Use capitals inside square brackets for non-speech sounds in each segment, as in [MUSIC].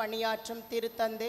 பணியாற்றும் திருத்தந்தை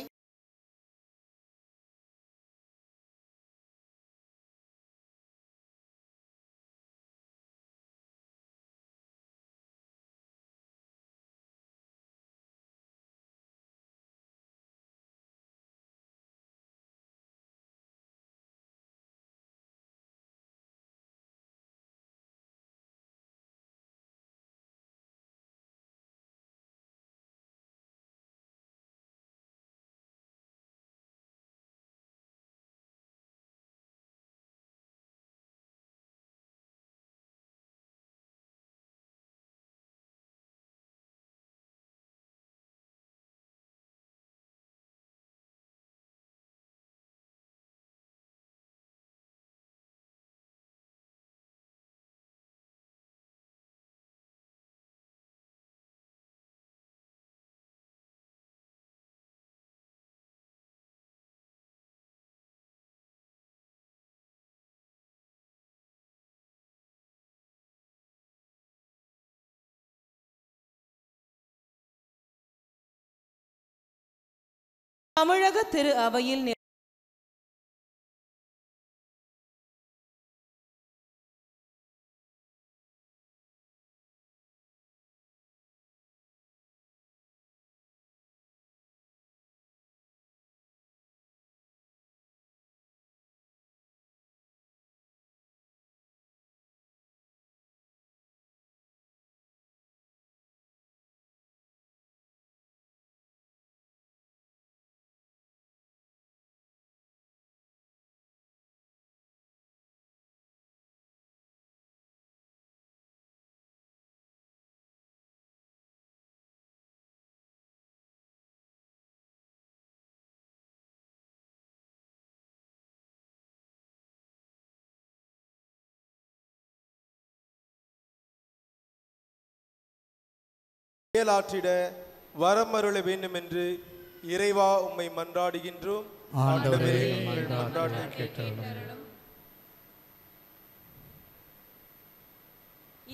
தமிழக திரு அவையில் செயலாற்றிட வரமருள வேண்டும் என்று இறைவா உம்மை மன்றாடுகின்றோம். ஆண்டவரே, மன்றாட்டை கேட்டருளும்.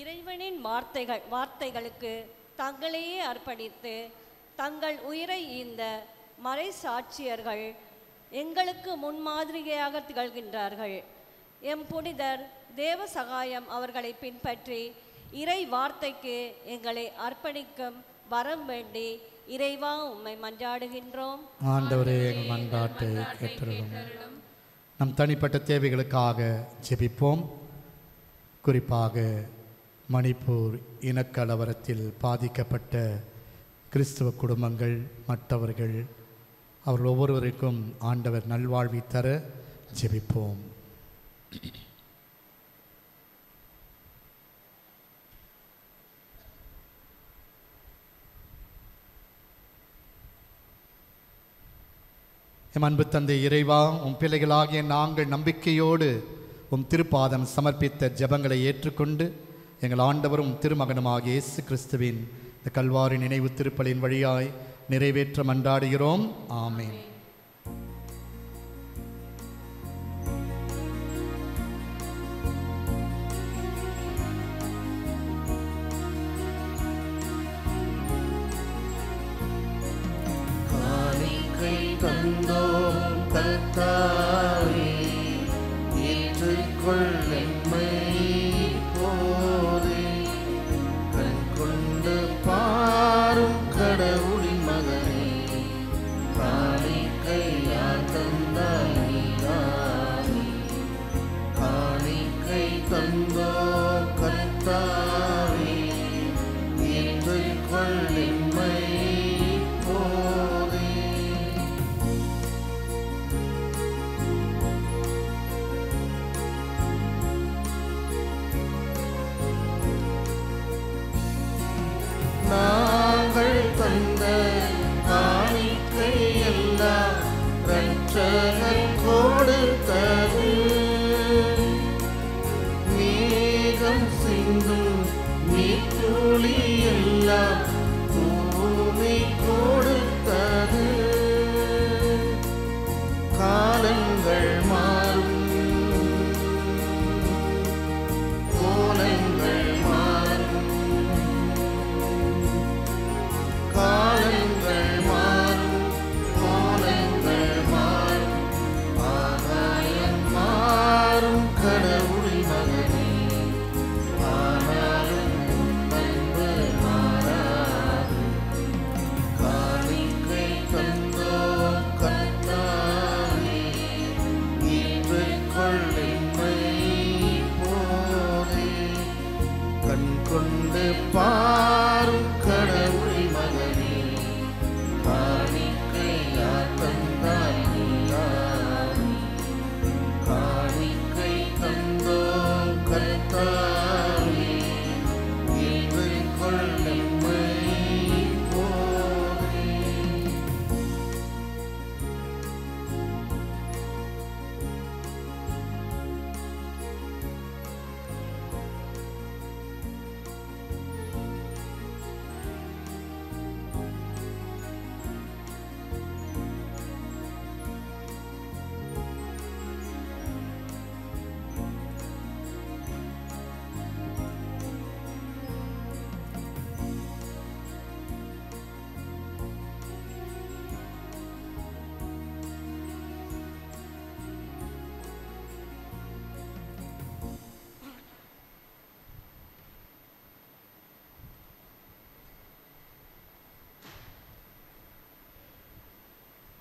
இறைவனின் வார்த்தைகள் வார்த்தைகளுக்கு தங்களையே அர்ப்பணித்து தங்கள் உயிரை ஈந்த மறை சாட்சியர்கள் எங்களுக்கு முன்மாதிரியாக திகழ்கின்றார்கள். எம் புனிதர் தேவ சகாயம் அவர்களை பின்பற்றி இறை வார்த்தைக்கு எங்களை அர்ப்பணிக்கும் வரம் வேண்டி இறைவா உம்மை மன்றாடுகின்றோம். ஆண்டவரே எங்கள் மன்றாட்டை கேட்டருளும் நம் தனிப்பட்ட தேவைகளுக்காக ஜெபிப்போம். குறிப்பாக மணிப்பூர் இனக்கலவரத்தில் பாதிக்கப்பட்ட கிறிஸ்துவ குடும்பங்கள் மற்றவர்கள் அவர்கள் ஒவ்வொருவருக்கும் ஆண்டவர் நல்வாழ்வை தர ஜெபிப்போம். எம் அன்பு தந்தை இறைவா உம் பிள்ளைகளாகிய நாங்கள் நம்பிக்கையோடு உம் திருப்பாதம் சமர்ப்பித்த ஜெபங்களை ஏற்றுக்கொண்டு எங்கள் ஆண்டவரும் திருமகனுமாகிய இயேசு கிறிஸ்துவின் இந்த கல்வாரி நினைவு திருப்பலின் வழியாய் நிறைவேற்ற மன்றாடுகிறோம் ஆமேன்.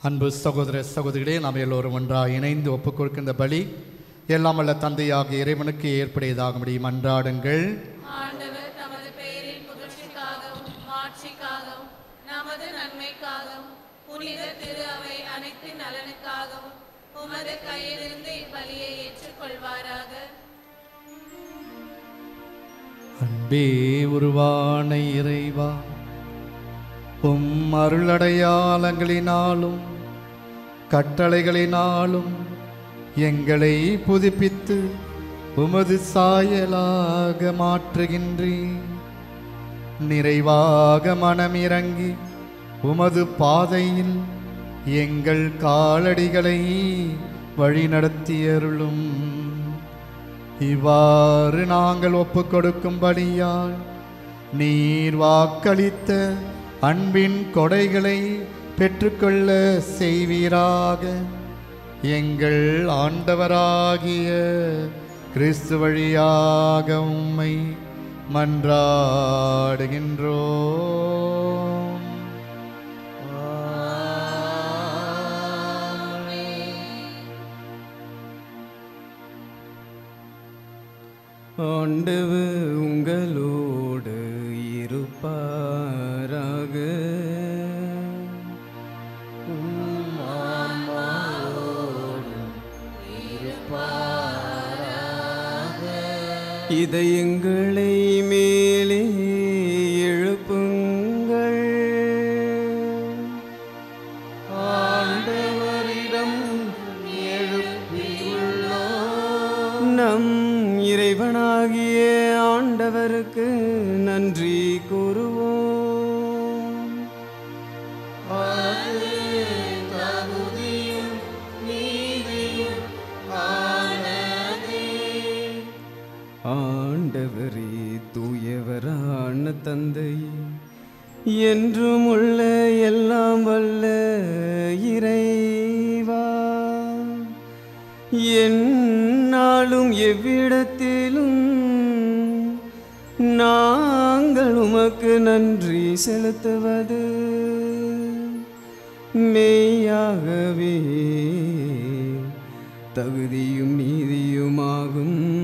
அன்பு சகோதர சகோதரிகளே நாம் எல்லோரும் ஒன்றாக இணைந்து ஒப்புக் கொடுக்கின்ற பலி எல்லாம் வல்ல தந்தையாகிய இறைவனுக்கு ஏற்புடையதாக முடியும். அன்றாடுங்கள். அன்பே உருவான இறைவா உம் அருளடையாளங்களினாலும் கட்டளைகளினாலும் எங்களை புதுப்பித்து உமது சாயலாக மாற்றுகின்றீர். நிறைவாக மனமிறங்கி உமது பாதையில் எங்கள் காலடிகளை வழிநடத்தியருளும். இவ்வாறு நாங்கள் ஒப்பு கொடுக்கும்படியால் நீர் வாக்களித்த அன்பின் கொடைகளை பெற்றுக்கொள்ள செய்வீராக. எங்கள் ஆண்டவராகிய கிறிஸ்து வழியாக உம்மை மன்றாடுகின்றோ ஆண்டவு உங்களோடு இருப்பார். இதயங்களை என்றும் உள்ள எல்லாம் வல்ல இறைவா. என்னாலும் எவ்விடத்திலும் நாங்கள் உமக்கு நன்றி செலுத்துவது. மெய்யாகவே தகுதியும் நீதியுமாகும்.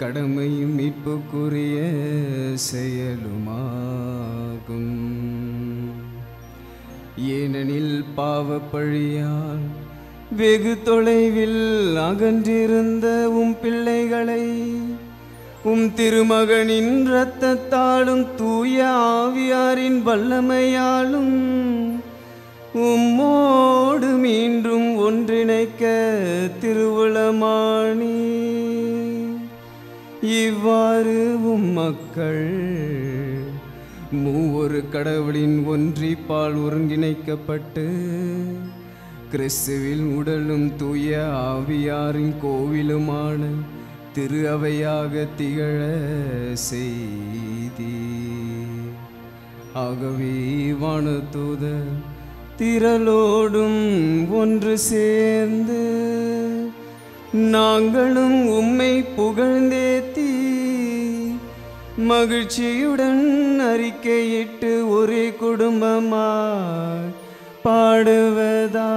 கடமையும் மீட்புக்குரிய செயலுமாகும். ஏனெனில் பாவப்பழியால் வெகு தொலைவில் அகன்றிருந்த உம் பிள்ளைகளை உம் திருமகனின் இரத்தத்தாலும் தூய ஆவியாரின் வல்லமையாலும் உம்மோடு மீண்டும் ஒன்றிணைக்க திருவுளமானி இவ்வாறு உம் மக்கள் மூவொரு கடவுளின் ஒன்றிப்பால் ஒருங்கிணைக்கப்பட்டு கிறிஸ்துவில் உடலும் தூய ஆவியாரின் கோவிலுமான திரு அவையாக திகழ செய்தி. ஆகவே வானதூத திரளோடும் ஒன்று சேர்ந்து நாங்களும் உம்மை புகழ்ந்தே மகிழ்ச்சியுடன் அறிக்கையிட்டு ஒரே குடும்பமாய் பாடுவதாவது.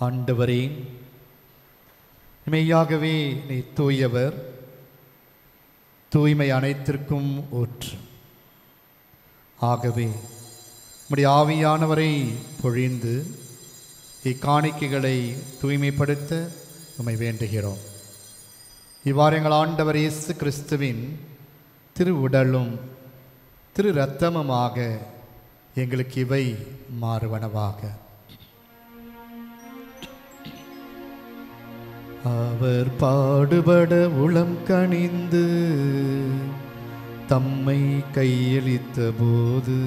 ஆண்டவரே மெய்யாகவே நீ தூயவர். தூய்மை அனைத்திற்கும் ஊற்று. ஆகவே நம்முடைய ஆவியானவரை பொழிந்து இக்காணிக்கைகளை தூய்மைப்படுத்த நம்மை வேண்டுகிறோம். இவ்வாறு எங்கள் ஆண்டவர் இயேசு கிறிஸ்துவின் திரு உடலும் திரு இரத்தமுமாக எங்களுக்கு இவை மாறுவனவாக. அவர் பாடுபட உளம் கணிந்து தம்மை கையளித்த போது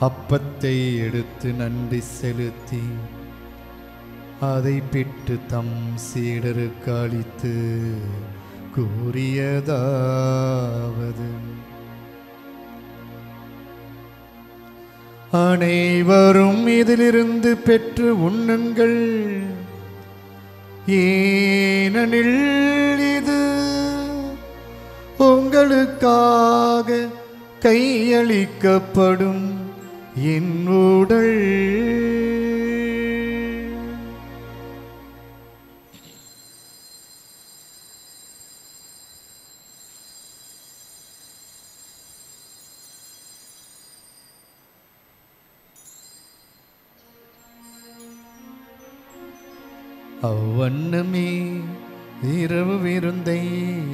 அப்பத்தை எடுத்து நன்றி செலுத்தி அதை பிட்டு தம் சீடருக்கு அளித்து கூறியதாவது. அனைவரும் இதிலிருந்து பெற்று உண்ணுங்கள். ஏனெனில் இது உங்களுக்காக கையளிக்கப்படும். என் உடல் அவ்வண்ணமே இரவு விருந்தை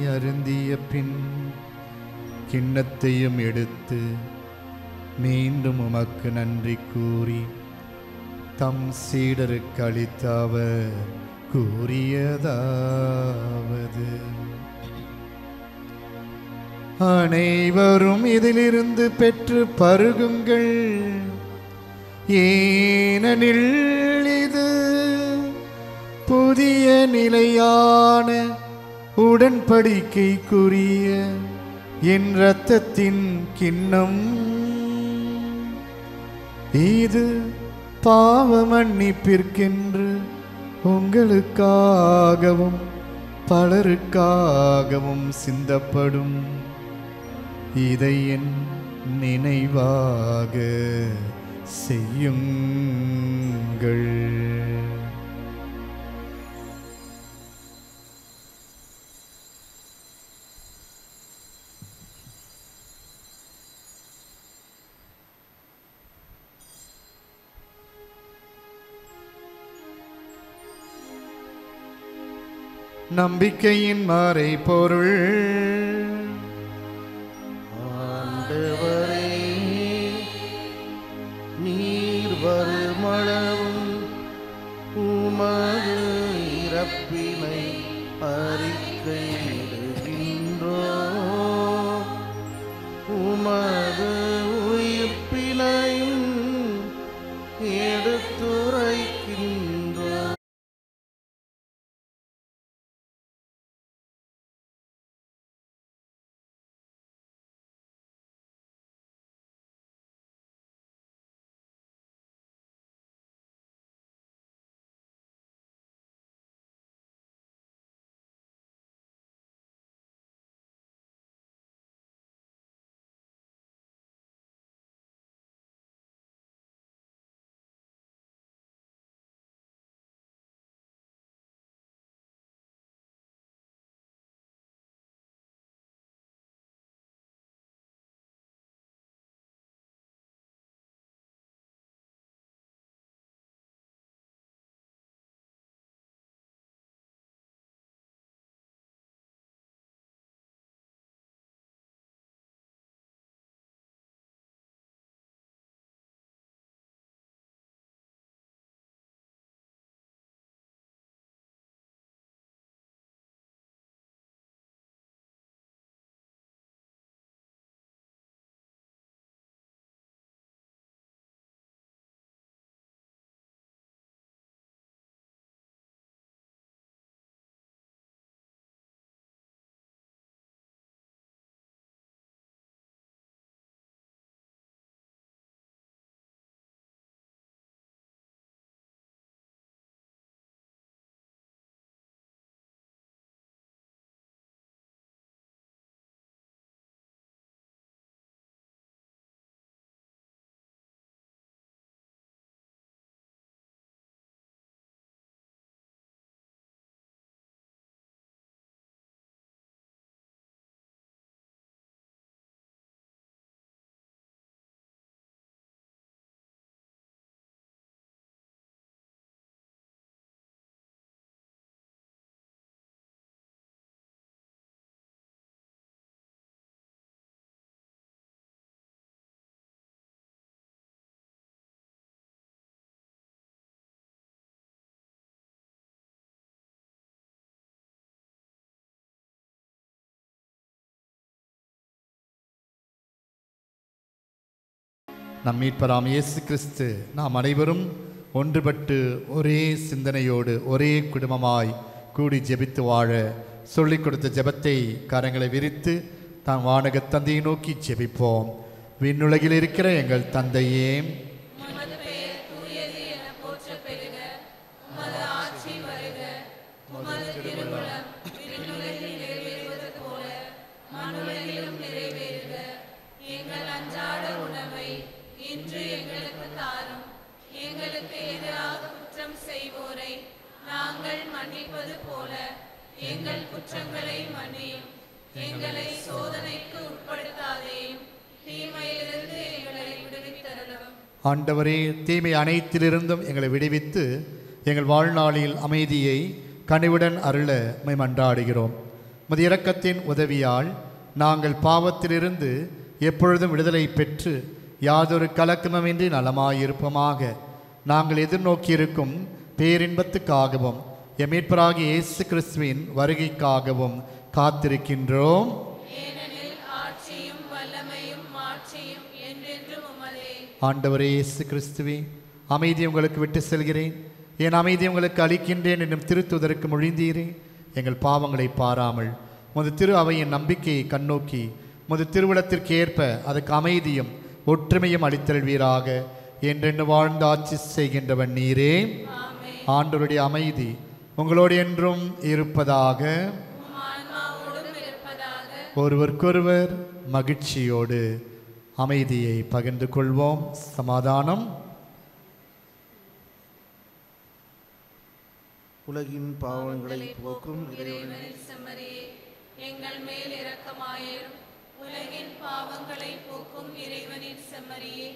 அருந்திய பின் கிண்ணத்தையும் எடுத்து மீண்டும் உமக்கு நன்றி கூறி தம் சீடருக்கு அளித்த கூறியதாவது. அனைவரும் இதிலிருந்து பெற்று பருகுங்கள். ஏனெனில் இது புதிய நிலையான உடன்படிக்கைக்குரிய என் இரத்தத்தின் கிண்ணம். இது பாவ மன்னிப்பிற்கென்று உங்களுக்காகவும் பலருக்காகவும் சிந்தப்படும். இதை என் நினைவாக செய்யுங்கள். நம்பிக்கையின் மாறை பொருள். ஆண்டவரே நீர் வருமளவும் உமது இறப்பினை அறிக்கையிடுகின்றோ உமது உயிர்ப்பினையும் நம் மீட்பராம் இயேசு கிறிஸ்து. நாம் அனைவரும் ஒன்றுபட்டு ஒரே சிந்தனையோடு ஒரே குடும்பமாய் கூடி ஜெபித்து வாழ சொல்லிக் கொடுத்த ஜெபத்தை கரங்களை விரித்து தான் வானக தந்தையை நோக்கி ஜெபிப்போம். விண்ணுலகில் இருக்கிற எங்கள் தந்தையே ஆண்டவரே தீமை அனைத்திலிருந்தும் எங்களை விடுவித்து எங்கள் வாழ்நாளில் அமைதியை கனிவுடன் அருள மை மன்றாடுகிறோம். மது இரக்கத்தின் உதவியால் நாங்கள் பாவத்திலிருந்து எப்பொழுதும் விடுதலை பெற்று யாதொரு கலக்கமின்றி நலமாயிருப்போமாக. நாங்கள் எதிர்நோக்கியிருக்கும் பேரின்பத்துக்காகவும் எமீட்பராகி இயேசு கிறிஸ்துவின் வருகைக்காகவும் காத்திருக்கின்றோம். ஆண்டவரே இயேசு கிறிஸ்துவே அமைதி உங்களுக்கு விட்டு செல்கிறேன். என் அமைதி உங்களுக்கு அளிக்கின்றேன் என்னும் திருத்துதற்கு மொழிந்தீரே. எங்கள் பாவங்களை பாராமல் முது திரு அவையின் நம்பிக்கையை கண்ணோக்கி முது திருவிடத்திற்கு ஏற்ப அதுக்கு அமைதியும் ஒற்றுமையும் அளித்தல்வீராக என்றென்று வாழ்ந்து ஆட்சி செய்கின்றவன் நீரே. ஆண்டவருடைய அமைதி உங்களோடு என்றும் இருப்பதாக. ஒருவருக்கொருவர் மகிழ்ச்சியோடு. அமைதியை பகிர்ந்து கொள்வோம். சமாதானம். உலகின் பாவங்களை போக்கும் இறைவன். இறைவனின் செம்மறியே எங்கள் மேல் இரக்கமாயிரும் உலகின் பாவங்களை போக்கும் இறைவனின் செம்மறியே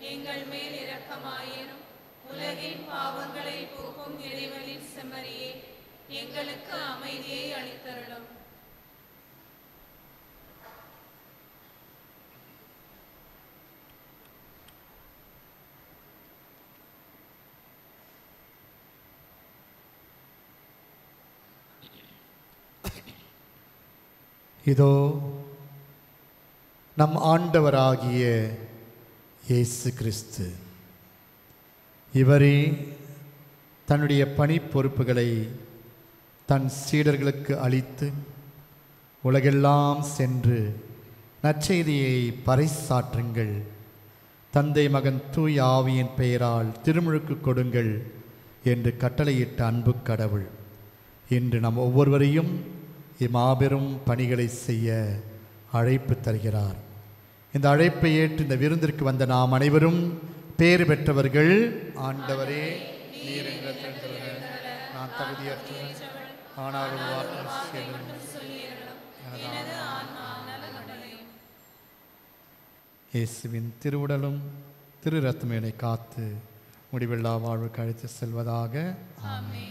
எங்கள் மேல் இரக்கமாயிரும் உலகின் பாவங்களை போக்கும் இறைவனின் செம்மறியே எங்களுக்கு அமைதியை அளித்தருளும். இதோ நம் ஆண்டவராகிய இயேசு கிறிஸ்து. இவரே தன்னுடைய பணி பொறுப்புகளை தன் சீடர்களுக்கு அளித்து உலகெல்லாம் சென்று நற்செய்தியை பறைசாற்றுங்கள். தந்தை மகன் தூய் ஆவியின் பெயரால் திருமுழுக்கு கொடுங்கள் என்று கட்டளையிட்ட அன்பு கடவுள். இன்று நம் ஒவ்வொருவரையும் இம்மாபெரும் பணிகளை செய்ய அழைப்பு தருகிறார். இந்த அழைப்பை ஏற்று இந்த விருந்திற்கு வந்த நாம் அனைவரும் பேறு பெற்றவர்கள். ஆண்டவரே நீர் நான் தகுதியற்றவன். ஆனாலும் இயேசுவின் திருவுடலும் திரு ரத்மேனை காத்து முடிவில்லா வாழ்வுக்கு அழைத்து செல்வதாக. ஆமே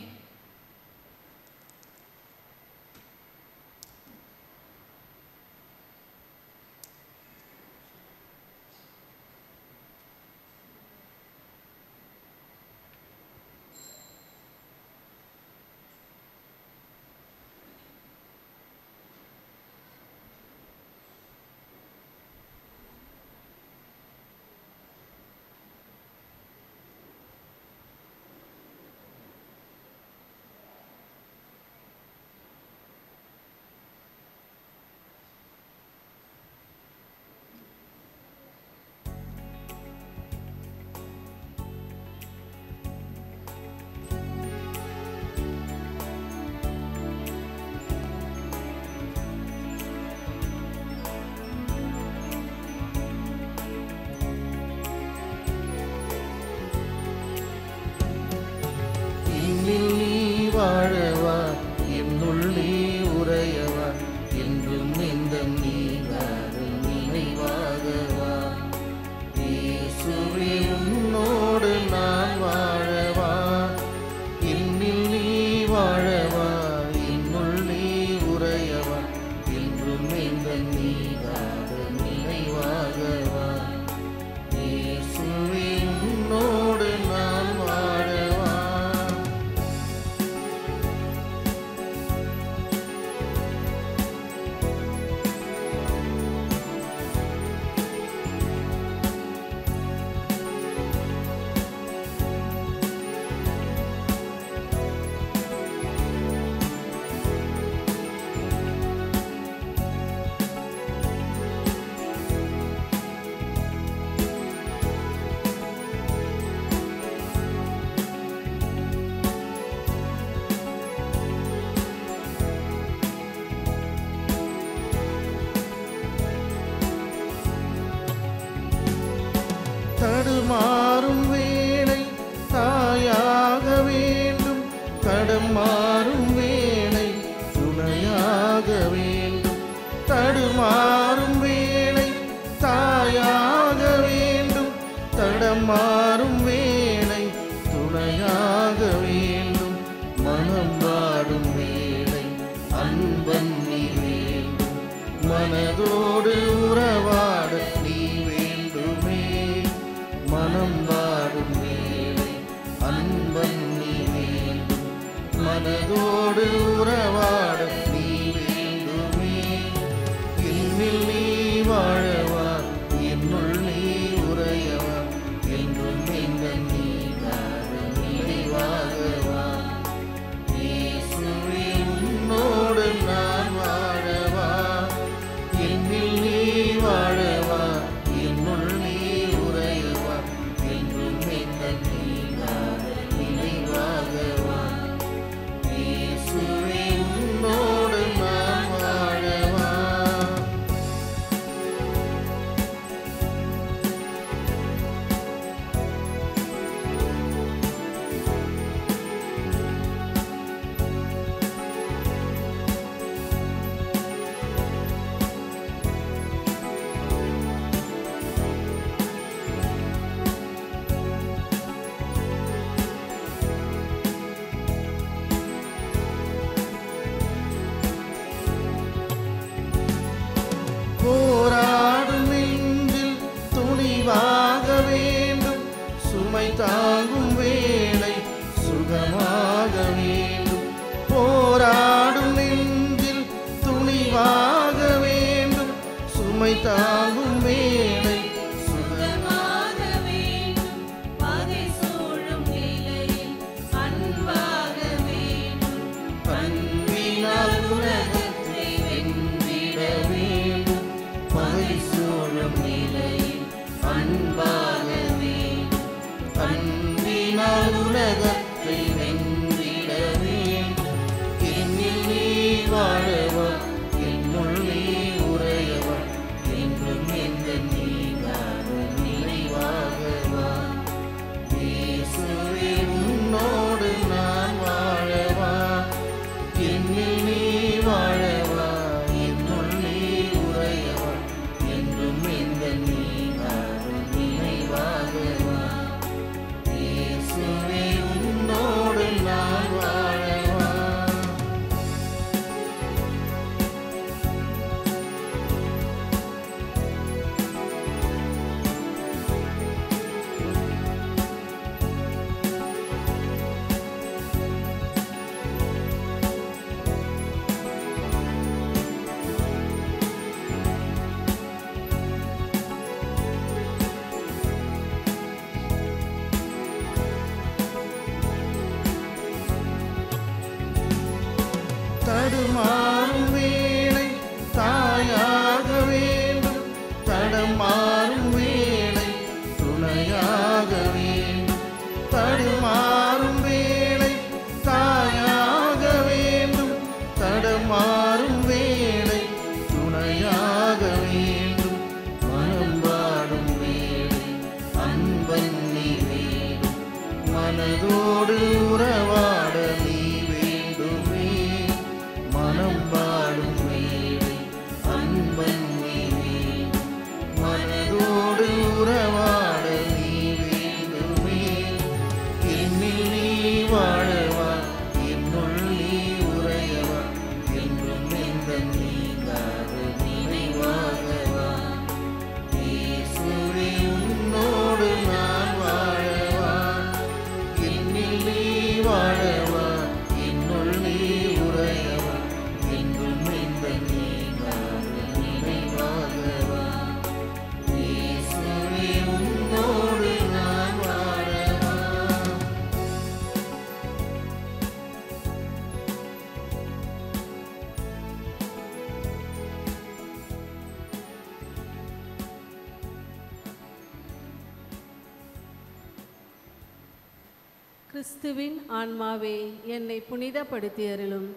ஆன்மாவே என்னை புனிதப்படுத்தியருளும்.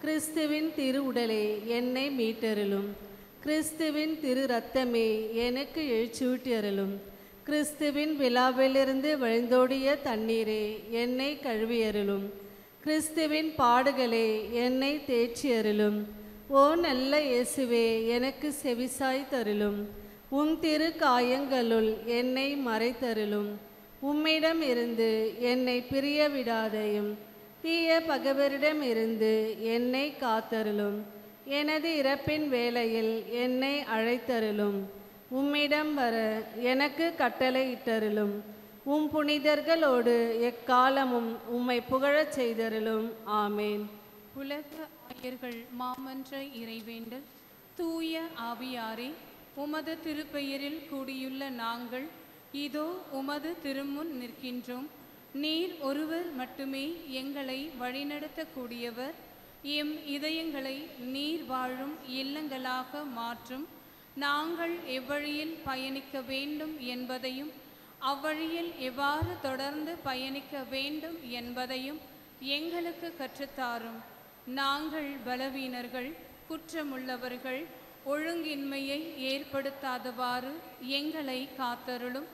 கிறிஸ்துவின் திரு உடலே என்னை மீட்டருளும். கிறிஸ்துவின் திரு ரத்தமே எனக்கு எழுச்சியூட்டியருளும் கிறிஸ்துவின் விழாவிலிருந்து வழிந்தோடிய தண்ணீரே என்னை கழுவியருளும். கிறிஸ்துவின் பாடுகளே என்னை தேற்றியருளும். ஓ நல்ல இயேசுவே எனக்கு செவிசாய் தருளும் உன் திரு காயங்களுள் என்னை மறைத்தருளும். உம்மிடம் இருந்து என்னை பிரிய விடாதையும் தீய பகவரிடம் இருந்து என்னை காத்தருளும். எனது இறப்பின் வேளையில் என்னை அழைத்தருளும். உம்மிடம் வர எனக்கு கட்டளையிட்டருளும் உம் புனிதர்களோடு எக்காலமும் உம்மை புகழச் செய்தருளும். ஆமேன். உலக ஆயர்கள் மாமன்ற இறைவேண்டல் தூய ஆவியாரே உமது திருப்பெயரில் கூடியுள்ள நாங்கள் இதோ உமது திருமுன் நிற்கின்றோம். நீர் ஒருவர் மட்டுமே எங்களை வழிநடத்தக்கூடியவர். எம் இதயங்களை நீர் வாழும் இல்லங்களாக மாற்றும். நாங்கள் எவ்வழியில் பயணிக்க வேண்டும் என்பதையும் அவ்வழியில் எவ்வாறு தொடர்ந்து பயணிக்க வேண்டும் என்பதையும் எங்களுக்கு கற்றுத்தாரும். நாங்கள் பலவீனர்கள் குற்றமுள்ளவர்கள் ஒழுங்கின்மையை ஏற்படுத்தாதவாறு எங்களை காத்தருளும்.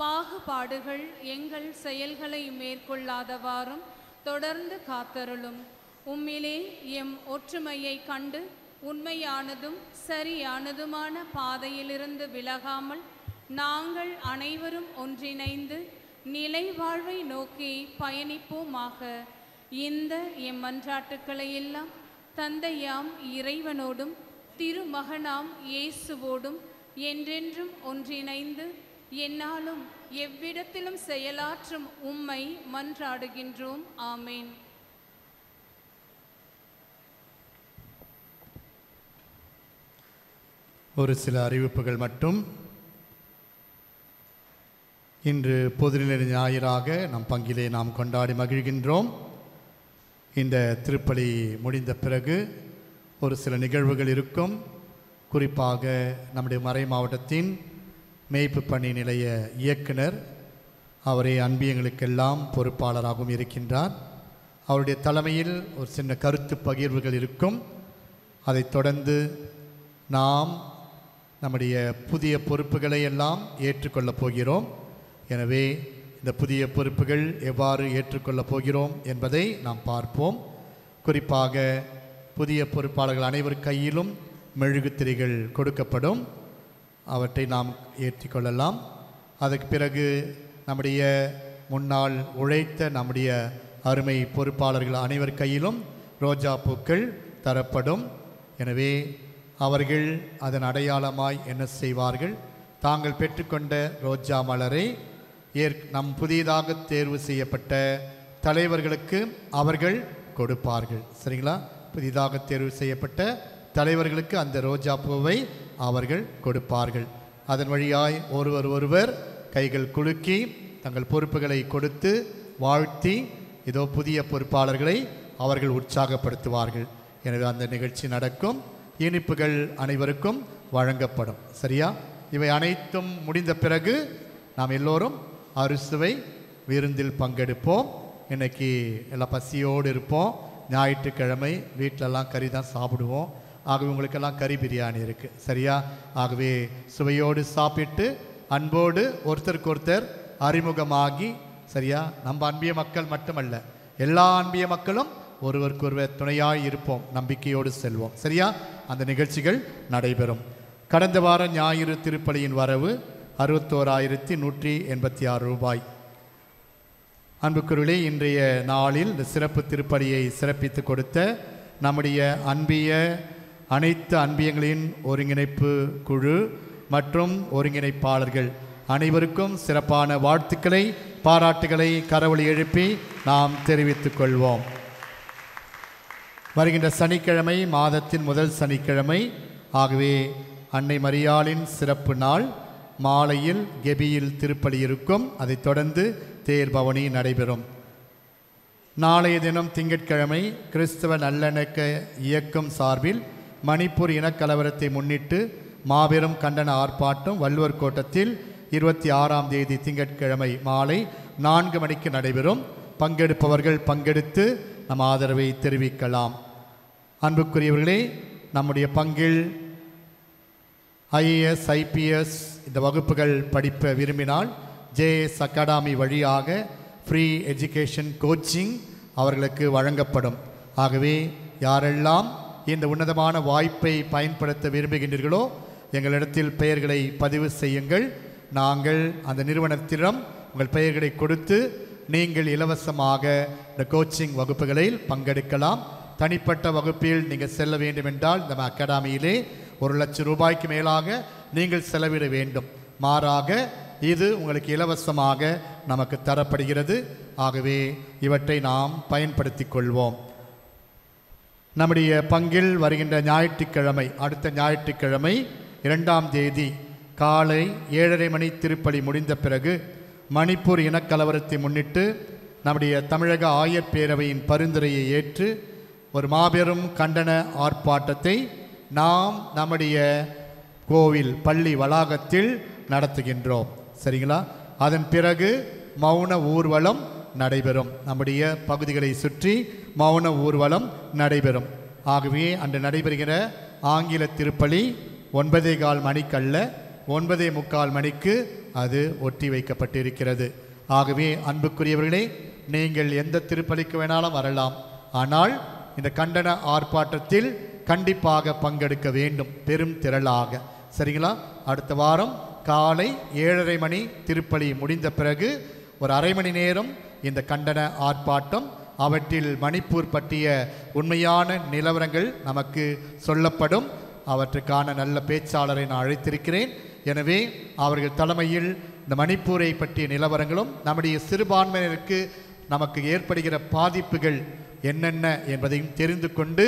பாகுபாடுகள் எங்கள் செயல்களை மேற்கொள்ளாதவாறும் தொடர்ந்து காத்தருளும். உம்மிலே எம் ஒற்றுமையை கண்டு உண்மையானதும் சரியானதுமான பாதையிலிருந்து விலகாமல் நாங்கள் அனைவரும் ஒன்றிணைந்து நிலை வாழ்வை நோக்கி பயணிப்போமாக. இந்த எம் மன்றாட்டுக்களை எல்லாம் தந்தையாம் இறைவனோடும் திருமகனாம் இயேசுவோடும் என்றென்றும் ஒன்றிணைந்து என்னாலும் எவ்விடத்திலும் செயலாற்றும் உம்மை மன்றாடுகின்றோம். ஆமேன். ஒரு சில அறிவிப்புகள் மட்டும். இன்று பொதுநிலை ஞாயிறாக நம் பங்கிலே நாம் கொண்டாடி மகிழ்கின்றோம். இந்த திருப்பலி முடிந்த பிறகு ஒரு சில நிகழ்வுகள் இருக்கும். குறிப்பாக நம்முடைய மறை மாவட்டத்தின் மேய்ப்பு பணி நிலைய இயக்குனர் அவரே அன்பியங்களுக்கெல்லாம் பொறுப்பாளராகவும் இருக்கின்றார். அவருடைய தலைமையில் ஒரு சின்ன கருத்து பகிர்வுகள் இருக்கும். அதைத் தொடர்ந்து நாம் நம்முடைய புதிய பொறுப்புகளை எல்லாம் ஏற்றுக்கொள்ளப் போகிறோம். எனவே இந்த புதிய பொறுப்புகள் எவ்வாறு ஏற்றுக்கொள்ளப் போகிறோம் என்பதை நாம் பார்ப்போம். குறிப்பாக புதிய பொறுப்பாளர்கள் அனைவர் கையிலும் மெழுகுத்திரைகள் கொடுக்கப்படும். அவற்றை நாம் ஏற்றிக்கொள்ளலாம். அதற்கு பிறகு நம்முடைய முன்னால் உழைத்த நம்முடைய அருமை பொறுப்பாளர்கள் அனைவர் கையிலும் ரோஜா பூக்கள் தரப்படும். எனவே அவர்கள் அதன் அடையாளமாய் என்ன செய்வார்கள்? தாங்கள் பெற்றுக்கொண்ட ரோஜா மலரை ஏற் நம் புதிதாக தேர்வு செய்யப்பட்ட தலைவர்களுக்கு அவர்கள் கொடுப்பார்கள். சரிங்களா? புதிதாக தேர்வு செய்யப்பட்ட தலைவர்களுக்கு அந்த ரோஜா பூவை அவர்கள் கொடுப்பார்கள். அதன் வழியாய் ஒருவர் ஒருவர் கைகள் குலுக்கி தங்கள் பொறுப்புகளை கொடுத்து வாழ்த்தி இதோ புதிய பொறுப்பாளர்களை அவர்கள் உற்சாகப்படுத்துவார்கள். எனவே அந்த நிகழ்ச்சி நடக்கும். இனிப்புகள் அனைவருக்கும் வழங்கப்படும். சரியா? இவை அனைத்தும் முடிந்த பிறகு நாம் எல்லோரும் அறுசுவை விருந்தில் பங்கெடுப்போம். இன்றைக்கி எல்லாம் பசியோடு இருப்போம். ஞாயிற்றுக்கிழமை வீட்டிலலாம் கறி தான் சாப்பிடுவோம். ஆகவே உங்களுக்கெல்லாம் கறி பிரியாணி இருக்குது சரியா? ஆகவே சுவையோடு சாப்பிட்டு அன்போடு ஒருத்தருக்கு ஒருத்தர் அறிமுகமாகி சரியா? நம்ம அன்பிய மக்கள் மட்டுமல்ல எல்லா அன்பிய மக்களும் ஒருவருக்கொருவர் துணையாய் இருப்போம் நம்பிக்கையோடு செல்வோம். சரியா? அந்த நிகழ்ச்சிகள் நடைபெறும். கடந்த வார ஞாயிறு திருப்பலியின் வரவு அறுபத்தோராயிரத்தி நூற்றி எண்பத்தி ஆறு ரூபாய். அன்புக்குருளே இன்றைய நாளில் இந்த சிறப்பு திருப்பலியை சிறப்பித்து கொடுத்த நம்முடைய அன்பிய அனைத்து அன்பியங்களின் ஒருங்கிணைப்பு குழு மற்றும் ஒருங்கிணைப்பாளர்கள் அனைவருக்கும் சிறப்பான வாழ்த்துக்களை பாராட்டுகளை கரவொலி எழுப்பி நாம் தெரிவித்துக் கொள்வோம். வருகின்ற சனிக்கிழமை மாதத்தின் முதல் சனிக்கிழமை ஆகவே அன்னை மரியாளின் சிறப்பு நாள். மாலையில் கெபியில் திருப்பலி இருக்கும். அதைத் தொடர்ந்து தேர் பவனி நடைபெறும். நாளைய தினம் திங்கட்கிழமை கிறிஸ்தவ நல்லிணக்க இயக்கம் சார்பில் மணிப்பூர் இனக்கலவரத்தை முன்னிட்டு மாபெரும் கண்டன ஆர்ப்பாட்டம் வள்ளுவர் கோட்டத்தில் இருபத்தி ஆறாம் தேதி திங்கட்கிழமை மாலை நான்கு மணிக்கு நடைபெறும். பங்கெடுப்பவர்கள் பங்கெடுத்து நம் ஆதரவை தெரிவிக்கலாம். அன்புக்குரியவர்களே நம்முடைய பங்கில் ஐஏஎஸ் ஐபிஎஸ் இந்த வகுப்புகள் படிப்ப விரும்பினால் ஜேஎஸ் அகாடமி வழியாக ஃப்ரீ எஜுகேஷன் கோச்சிங் அவர்களுக்கு வழங்கப்படும். ஆகவே யாரெல்லாம் இந்த உன்னதமான வாய்ப்பை பயன்படுத்த விரும்புகின்றீர்களோ எங்களிடத்தில் பெயர்களை பதிவு செய்யுங்கள். நாங்கள் அந்த நிறுவனத்திடம் உங்கள் பெயர்களை கொடுத்து நீங்கள் இலவசமாக இந்த கோச்சிங் வகுப்புகளில் பங்கெடுக்கலாம். தனிப்பட்ட வகுப்பில் நீங்கள் செல்ல வேண்டும் என்றால் இந்த அகாடமியிலே ஒரு லட்சம் ரூபாய்க்கு மேலாக நீங்கள் செலவிட வேண்டும். மாறாக இது உங்களுக்கு இலவசமாக நமக்கு தரப்படுகிறது. ஆகவே இவற்றை நாம் பயன்படுத்தி கொள்வோம். நம்முடைய பங்கில் வருகின்ற ஞாயிற்றுக்கிழமை அடுத்த ஞாயிற்றுக்கிழமை இரண்டாம் தேதி காலை ஏழரை மணி திருப்பலி முடிந்த பிறகு மணிப்பூர் இனக்கலவரத்தை முன்னிட்டு நம்முடைய தமிழக ஆயர் பேரவையின் பரிந்துரையை ஏற்று ஒரு மாபெரும் கண்டன ஆர்ப்பாட்டத்தை நாம் நம்முடைய கோவில் பள்ளி வளாகத்தில் நடத்துகின்றோம். சரிங்களா? அதன் பிறகு மௌன ஊர்வலம் நடைபெறும். நம்முடைய பகுதிகளை சுற்றி மௌன ஊர்வலம் நடைபெறும். ஆகவே அன்று நடைபெறுகிற ஆங்கில திருப்பலி ஒன்பதே கால் மணிக்கல்ல ஒன்பதே முக்கால் மணிக்கு அது ஒட்டி வைக்கப்பட்டிருக்கிறது. ஆகவே அன்புக்குரியவர்களே நீங்கள் எந்த திருப்பலிக்கு வேணாலும் வரலாம். ஆனால் இந்த கண்டன ஆர்ப்பாட்டத்தில் கண்டிப்பாக பங்கெடுக்க வேண்டும் பெரும் திரளாக. சரிங்களா? அடுத்த வாரம் காலை ஏழரை மணி திருப்பலி முடிந்த பிறகு ஒரு அரை மணி நேரம் இந்த கண்டன ஆர்ப்பாட்டம் அவற்றில் மணிப்பூர் பற்றிய உண்மையான நிலவரங்கள் நமக்கு சொல்லப்படும். அவற்றுக்கான நல்ல பேச்சாளரை நான் அழைத்திருக்கிறேன். எனவே அவர்கள் தலைமையில் இந்த மணிப்பூரை பற்றிய நிலவரங்களும் நம்முடைய சிறுபான்மையினருக்கு நமக்கு ஏற்படுகிற பாதிப்புகள் என்னென்ன என்பதையும் தெரிந்து கொண்டு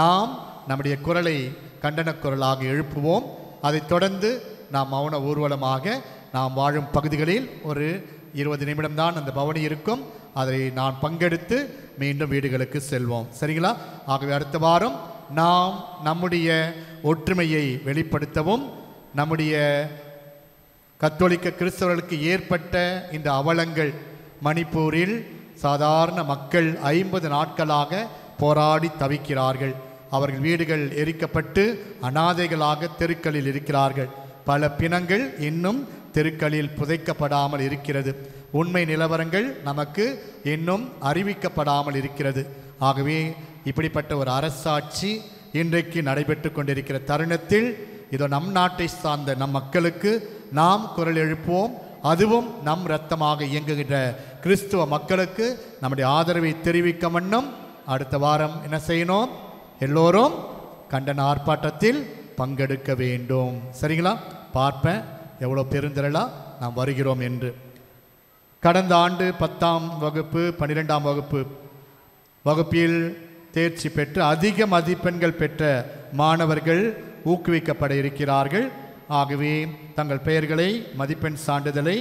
நாம் நம்முடைய குரலை கண்டன குரலாக எழுப்புவோம். அதைத் தொடர்ந்து நாம் மௌன ஊர்வலமாக நாம் வாழும் பகுதிகளில் ஒரு இருபது நிமிடம்தான் அந்த பவனி இருக்கும். அதை நான் பங்கெடுத்து மீண்டும் வீடுகளுக்கு செல்வோம். சரிங்களா? ஆகவே அடுத்த வாரம் நாம் நம்முடைய ஒற்றுமையை வெளிப்படுத்தவும் நம்முடைய கத்தோலிக்க கிறிஸ்தவர்களுக்கு ஏற்பட்ட இந்த அவலங்கள் மணிப்பூரில் சாதாரண மக்கள் ஐம்பது நாட்களாக போராடி தவிக்கிறார்கள். அவர்கள் வீடுகள் எரிக்கப்பட்டு அனாதைகளாக தெருக்களில் இருக்கிறார்கள். பல பிணங்கள் இன்னும் தெருக்களில் புதைக்கப்படாமல் இருக்கிறது. உண்மை நிலவரங்கள் நமக்கு இன்னும் அறிவிக்கப்படாமல் இருக்கிறது. ஆகவே இப்படிப்பட்ட ஒரு அரசாட்சி இன்றைக்கு நடைபெற்று கொண்டிருக்கிற தருணத்தில் இதோ நம் நாட்டை சார்ந்த நம் மக்களுக்கு நாம் குரல் எழுப்புவோம். அதுவும் நம் இரத்தமாக இயங்குகின்ற கிறிஸ்துவ மக்களுக்கு நம்முடைய ஆதரவை தெரிவிக்க மண்ணும் அடுத்த வாரம் என்ன செய்யணும்? எல்லோரும் கண்டன ஆர்ப்பாட்டத்தில் பங்கெடுக்க வேண்டும். சரிங்களா? பார்ப்பேன். எவ்வளோ பெருந்திரளாக நாம் வருகிறோம் என்று. கடந்த ஆண்டு பத்தாம் வகுப்பு பன்னிரெண்டாம் வகுப்பு வகுப்பில் தேர்ச்சி பெற்று அதிக மதிப்பெண்கள் பெற்ற மாணவர்கள் ஊக்குவிக்கப்பட இருக்கிறார்கள். ஆகவே தங்கள் பெயர்களை மதிப்பெண் சான்றிதழை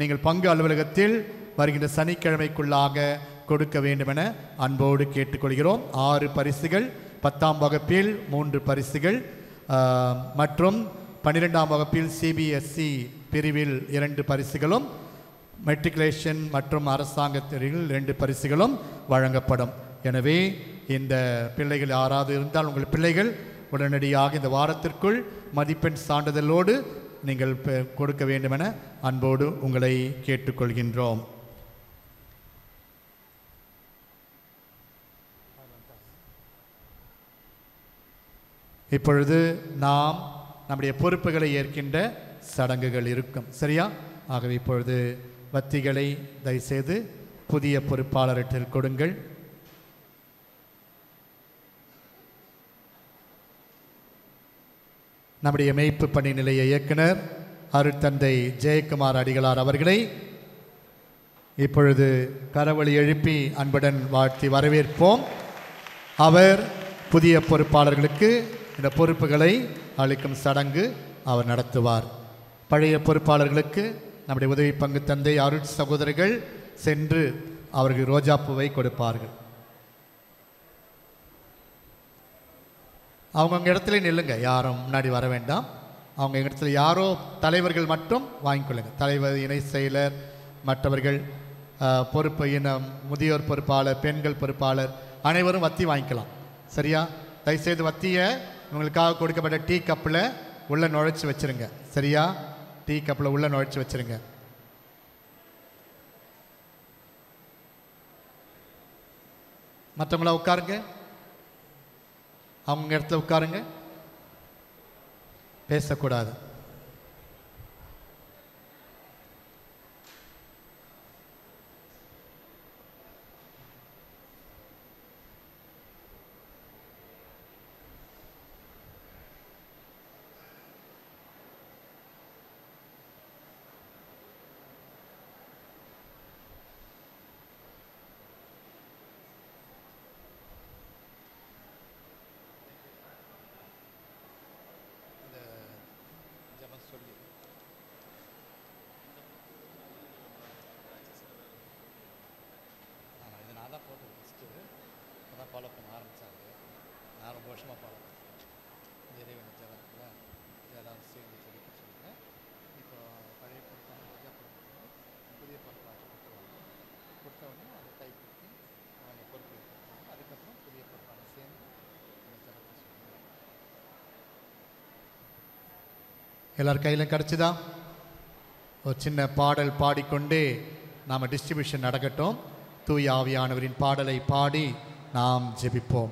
நீங்கள் பங்கு அலுவலகத்தில் வருகின்ற சனிக்கிழமைக்குள்ளாக கொடுக்க வேண்டுமென அன்போடு கேட்டுக்கொள்கிறோம். ஆறு பரிசுகள் பத்தாம் வகுப்பில் மூன்று பரிசுகள் மற்றும் பன்னிரெண்டாம் வகுப்பில் சிபிஎஸ்சி பிரிவில் இரண்டு பரிசுகளும் மெட்ரிகுலேஷன் மற்றும் அரசாங்கத்தில் இரண்டு பரிசுகளும் வழங்கப்படும். எனவே இந்த பிள்ளைகள் யாராவது இருந்தால் உங்கள் பிள்ளைகள் உடனடியாக இந்த வாரத்திற்குள் மதிப்பெண் சான்றிதழோடு நீங்கள் கொடுக்க வேண்டுமென அன்போடு உங்களை கேட்டுக்கொள்கின்றோம். இப்பொழுது நாம் நம்முடைய பொறுப்புகளை ஏற்கின்ற சடங்குகள் இருக்கும். சரியா? ஆகவே இப்பொழுது வத்திகளை தயவுசெய்து புதிய பொறுப்பாளர்கிட்ட கொடுங்கள். நம்முடைய மெய்ப்பு பணி நிலைய இயக்குனர் அருட்தந்தை ஜெயக்குமார் அடிகளார் அவர்களை இப்பொழுது கரவழி எழுப்பி அன்புடன் வாழ்த்தி வரவேற்போம். அவர் புதிய பொறுப்பாளர்களுக்கு இந்த பொறுப்புகளை அளிக்கும் சடங்கு அவர் நடத்துவார். பழைய பொறுப்பாளர்களுக்கு நம்முடைய உதவி பங்கு தந்தை அருள் சகோதரர்கள் சென்று அவர்கள் ரோஜாப்பூவை கொடுப்பார்கள். அவங்கவுங்க இடத்துல நில்லுங்க. யாரும் முன்னாடி வர வேண்டாம். அவங்க இடத்துல யாரோ தலைவர்கள் மட்டும் வாங்கிக்கொள்ளுங்க. தலைவர் இணை செயலர் மற்றவர்கள் பொறுப்பு இனம் முதியோர் பொறுப்பாளர் பெண்கள் பொறுப்பாளர் அனைவரும் வத்தி வாங்கிக்கலாம். சரியா? தயவுசெய்து வத்தியை உங்களுக்காக கொடுக்கப்பட்ட டீ கப்பில் உள்ளே நுழைச்சி வச்சிருங்க. சரியா? டீ கப்பில் உள்ளே நுழைச்சி வச்சிருங்க. மற்றவங்கள உட்காருங்க. அவங்க இடத்துல உட்காருங்க. பேசக்கூடாது இதனால தான் போட்டு ஃபஸ்ட்டு அதான் ஃபாலோ பண்ண ஆரம்பித்தாங்க நான் ரொம்ப வருஷமாக ஃபாலோ பண்ணேன் இறைவன் ஜபத்தில் இதெல்லாம் சேர்ந்து சொல்லிக்க சொல்லுங்கள் இப்போ பழைய பொருட்கள் கொடுக்கணும் புதிய பொருட்கள் கொடுத்துருவாங்க கொடுத்த உடனே அதை கைப்பற்றி அவங்க பொறுப்பு எடுத்துப்பாங்க அதுக்கப்புறம் புதிய பொருட்களை சேர்ந்து அந்த ஜபத்தை சொல்லுங்கள் எல்லார் கையிலும் கிடச்சிதா? ஒரு சின்ன பாடல் பாடிக்கொண்டே நாம் டிஸ்ட்ரிபியூஷன் நடக்கட்டும். தூய் ஆவியானவரின் பாடலை பாடி நாம் ஜெபிப்போம்.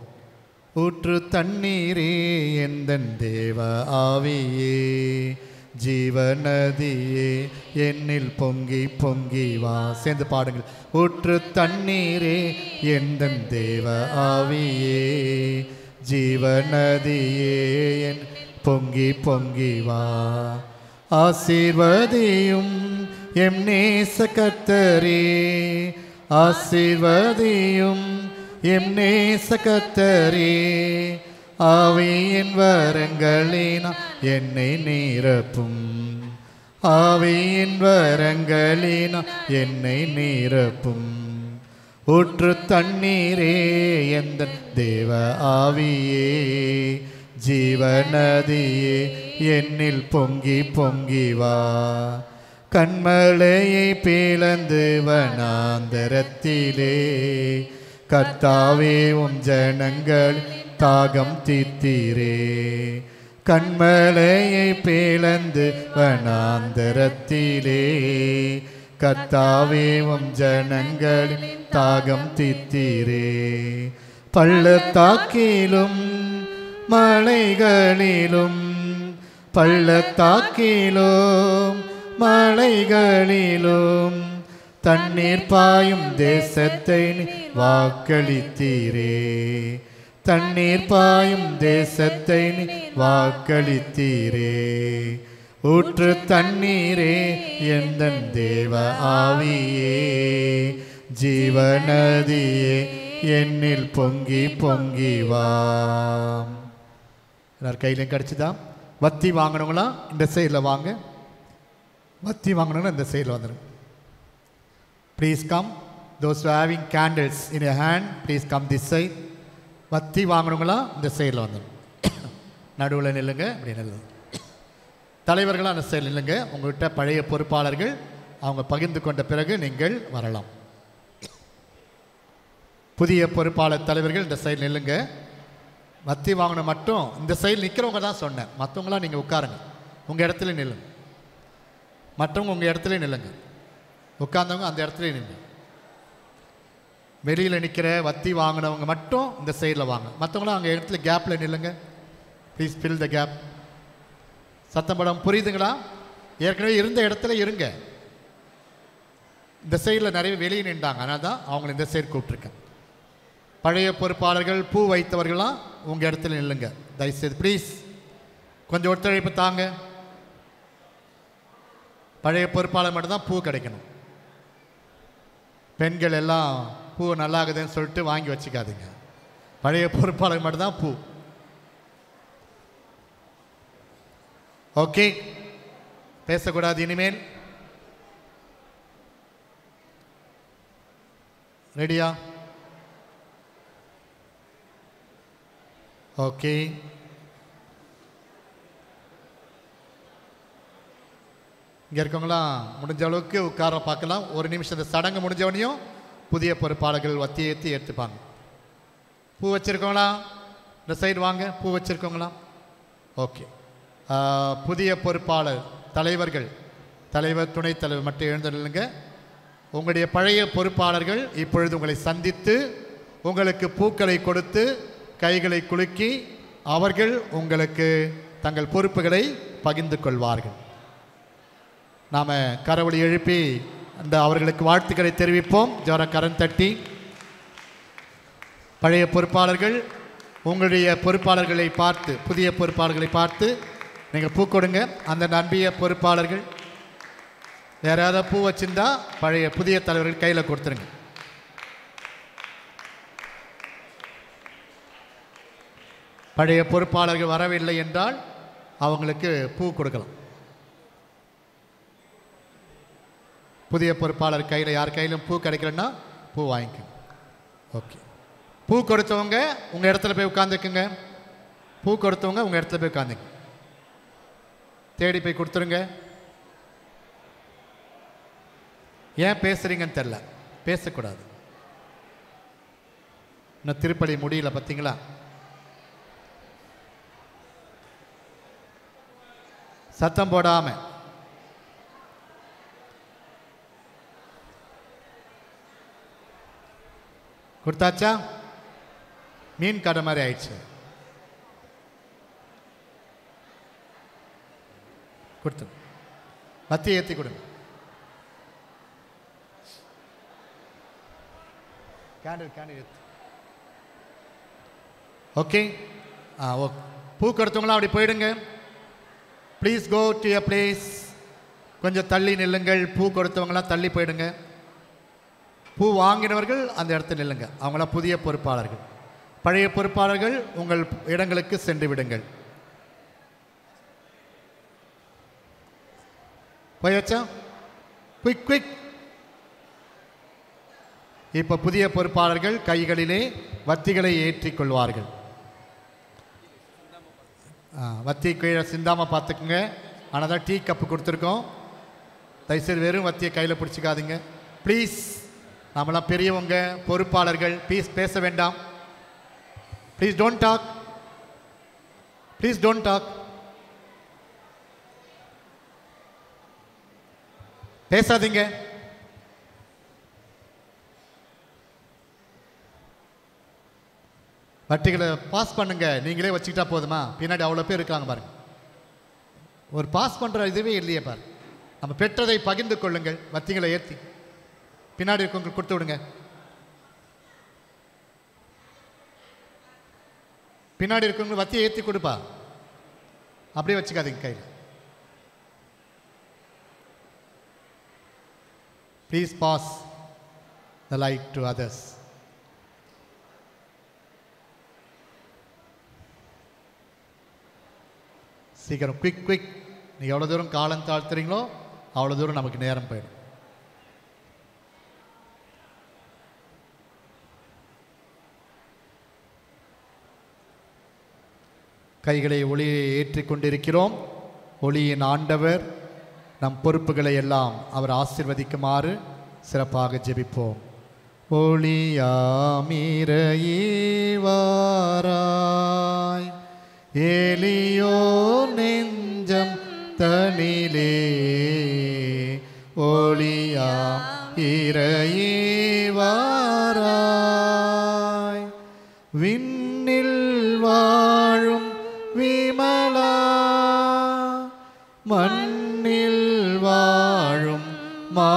ஊற்று தண்ணீரே எந்தன் தேவ ஆவியே? ஜீவநதியே என்னில் பொங்கி பொங்கி வா. சேர்ந்து பாடுங்கள். ஊற்று தண்ணீரே எந்தன் தேவ ஆவியே? ஜீவநதியே என் பொங்கி பொங்கி வா. ஆசீர்வதியும் எம் நேச கத்தரே ஆசீர்வதியும் எம் நேச கத்தரே ஆவியின் வரங்களினா என்னை நிரப்பும். ஆவியின் வரங்களினா என்னை நிரப்பும். ஊற்று தண்ணீரே எந்த தேவ ஆவியே. ஜீவநதியே என்னில் பொங்கி பொங்கி வா. கண்மலையை பிளந்து வனாந்தரத்திலே கர்த்தாவே உம் ஜனங்கள் தாகம் தீத்தீரே கண்மலையை பிளந்து வனாந்தரத்திலே கர்த்தாவே உம் ஜனங்களின் தாகம் தீத்தீரே பள்ளத்தாக்கிலும் மலைகளிலும் பள்ளத்தாக்கிலும் மலைகளிலும் தண்ணீர் பாயும் தேசத்தை வாக்களித்தீரே. தண்ணீர் பாயும் தேசத்தை வாக்களித்தீரே. ஊற்று தண்ணீரே எந்த தேவ ஆவியே. ஜீவநதியே என்னில் பொங்கி பொங்கி வா. எல்லார் கையிலையும் கிடச்சிதான் வத்தி வாங்கினவங்களாம் இந்த சைடில் வாங்க. வத்தி வாங்கினவங்களாம் இந்த சைடில் வந்துடும் please come those having candles in a hand please come this side வத்தி வாங்கினவங்களாம் இந்த சைடில் வந்துடும் [COUGHS] நடுவில் நில்லுங்க. அப்படி நில்லுங்க. தலைவர்களாக அந்த சைடில் நில்லுங்க. உங்கள்கிட்ட பழைய பொறுப்பாளர்கள் அவங்க பகிர்ந்து கொண்ட பிறகு நீங்கள் வரலாம். புதிய பொறுப்பாளர் தலைவர்கள் இந்த சைடு நில்லுங்க. மத்தி வாங்கின மட்டும் இந்த சைடு நிற்கிறவங்க தான் சொன்னேன். மற்றவங்களாம் நீங்கள் உட்காருங்க. உங்கள் இடத்துல நில்லுங்க. மற்றவங்க உங்கள் இடத்துல நில்லுங்க. உட்கார்ந்தவங்க அந்த இடத்துல நில்லுங்க வெளியில் நிற்கிற வத்தி வாங்கினவங்க மட்டும் இந்த சைடில் வாங்க. மற்றவங்களாம் அங்கே இடத்துல கேப்பில் நில்லுங்க. ப்ளீஸ் ஃபில் த கேப் சத்தம் படம் புரியுதுங்களா? ஏற்கனவே இருந்த இடத்துல இருங்க. இந்த சைடில் நிறைய வெளியே நின்றாங்க. அதனால தான் அவங்களை இந்த சைடு கூப்பிட்ருக்கேன் பழைய பொறுப்பாளர்கள் பூ வைத்தவர்களாம் உங்கள் இடத்துல நில்லுங்க. தயவுசெய்து ப்ளீஸ் கொஞ்சம் ஒத்துழைப்பு தாங்க. பழைய பொறுப்பாளர் மட்டும்தான் பூ கிடைக்கணும். பெண்கள் எல்லாம் பூ நல்லாகுதுன்னு சொல்லிட்டு வாங்கி வச்சுக்காதீங்க. பழைய பொறுப்பாளர் மட்டும்தான் பூ. ஓகே பேசக்கூடாது இனிமேல். ரெடியா ஓகே இங்கே இருக்கவங்களாம் முடிஞ்ச அளவுக்கு உட்கார பார்க்கலாம். ஒரு நிமிஷம் இந்த சடங்கு முடிஞ்சவனையும் புதிய பொறுப்பாளர்கள் வத்தி ஏற்றி எடுத்துப்பாங்க. பூ வச்சுருக்கோங்களா இந்த சைடு வாங்க. பூ வச்சுருக்கோங்களா ஓகே புதிய பொறுப்பாளர் தலைவர்கள். தலைவர் துணைத் தலைவர் மட்டும் எழுந்துடலுங்க உங்களுடைய பழைய பொறுப்பாளர்கள் இப்பொழுது உங்களை சந்தித்து உங்களுக்கு பூக்களை கொடுத்து கைகளை குலுக்கி அவர்கள் உங்களுக்கு தங்கள் பொறுப்புகளை பகிர்ந்து கொள்வார்கள். நாம் கரவொலி எழுப்பி அந்த அவர்களுக்கு வாழ்த்துக்களை தெரிவிப்போம். ஜோர கரம் தட்டி. பழைய பொறுப்பாளர்கள் உங்களுடைய பொறுப்பாளர்களை பார்த்து புதிய பொறுப்பாளர்களை பார்த்து நீங்கள் பூ கொடுங்க. அந்த நம்பிய பொறுப்பாளர்கள் வேற பூ வச்சிருந்தா பழைய புதிய தலைவர்கள் கையில் கொடுத்துருங்க. பழைய பொறுப்பாளர்கள் வரவில்லை என்றால் அவங்களுக்கு பூ கொடுக்கலாம். புதிய பொறுப்பாளர் கையில் யார் கையிலும் பூ கிடைக்கலன்னா பூ வாங்கிக்கோங்க ஓகே. பூ கொடுத்தவங்க உங்கள் இடத்துல போய் உட்காந்துக்குங்க பூ கொடுத்தவங்க உங்கள் இடத்துல போய் உட்காந்துங்க தேடி போய் கொடுத்துருங்க. ஏன் பேசுகிறீங்கன்னு தெரில பேசக்கூடாது. இன்னும் திருப்பலி முடியல பார்த்தீங்களா சத்தம் போடாம. கொடுத்தாச்சா? மீன் கடை மாதிரி ஆயிடுச்சு. கொடுத்து. மத்திய ஏற்றி கொடுங்க கேண்டில் கேண்டில் ஏற்று ஓகே ஆ ஓகே. பூ கொடுத்தவங்களாம் அப்படி போயிடுங்க. Please go to a place கொஞ்சம் தள்ளி நில்லுங்கள். பூ கொடுத்தவங்களாம் தள்ளி போயிடுங்க. பூ வாங்கினவர்கள் அந்த இடத்துல நில்லுங்க. அவங்களாம் புதிய பொறுப்பாளர்கள். பழைய பொறுப்பாளர்கள் உங்கள் இடங்களுக்கு சென்று விடுங்கள். போயாச்சா குயிக் குயிக் இப்போ புதிய பொறுப்பாளர்கள் கைகளிலே வத்திகளை ஏற்றிக்கொள்வார்கள் கொள்வார்கள் ஆ, வத்தி கீழே சிந்தாமல் பார்த்துக்குங்க. ஆனால் தான் டீ கப்பு கொடுத்துருக்கோம். தயவுசெய்து வெறும் வத்தியை கையில் பிடிச்சிக்காதீங்க. ப்ளீஸ் நாமெல்லாம் பெரியவங்க பொறுப்பாளர்கள் ப்ளீஸ் பேச வேண்டாம். Please don't talk please don't talk பேசாதீங்க. வட்டிகளை பாஸ் பண்ணுங்க. நீங்களே வச்சுக்கிட்டா போதுமா? பின்னாடி அவ்வளோ பேர் இருக்காங்க பாருங்க. ஒரு பாஸ் பண்ணுற இதுவே இல்லையே பாரு. நம்ம பெற்றதை பகிர்ந்து கொள்ளுங்கள். வத்திகளை ஏற்றி. பின்னாடி இருக்கவங்களுக்கு கொடுத்து விடுங்க. பின்னாடி இருக்கவங்க வத்தியை ஏற்றி கொடுப்பா. அப்படியே வச்சுக்காதீங்க கையில். Please pass the light to others சீக்கிரம் குயிக் குயிக் நீங்கள் எவ்வளோ தூரம் காலம் தாழ்த்துறீங்களோ அவ்வளோ தூரம் நமக்கு நேரம் போயிடும். கைகளை ஒளியை ஏற்றி கொண்டிருக்கிறோம். ஒளியின் ஆண்டவர் நம் பொறுப்புகளை எல்லாம் அவர் ஆசிர்வதிக்குமாறு சிறப்பாக ஜெபிப்போம். ஒளியாமிரையீவாராய் எலியோ நெஞ்சம் தனிலே ஒளியா இறையீவாராய் விண்ணில் வாழும் விமலா மண்ணில் வாழும் மா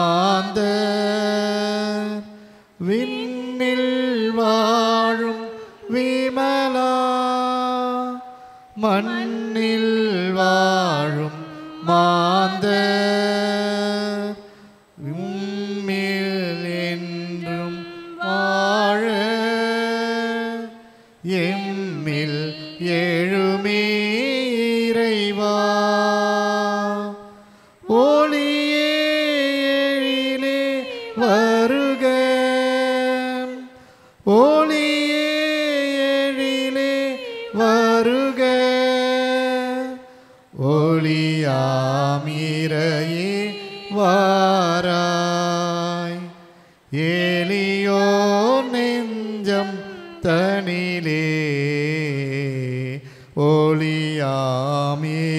மண்ணில் வாழும் மாந்தர்.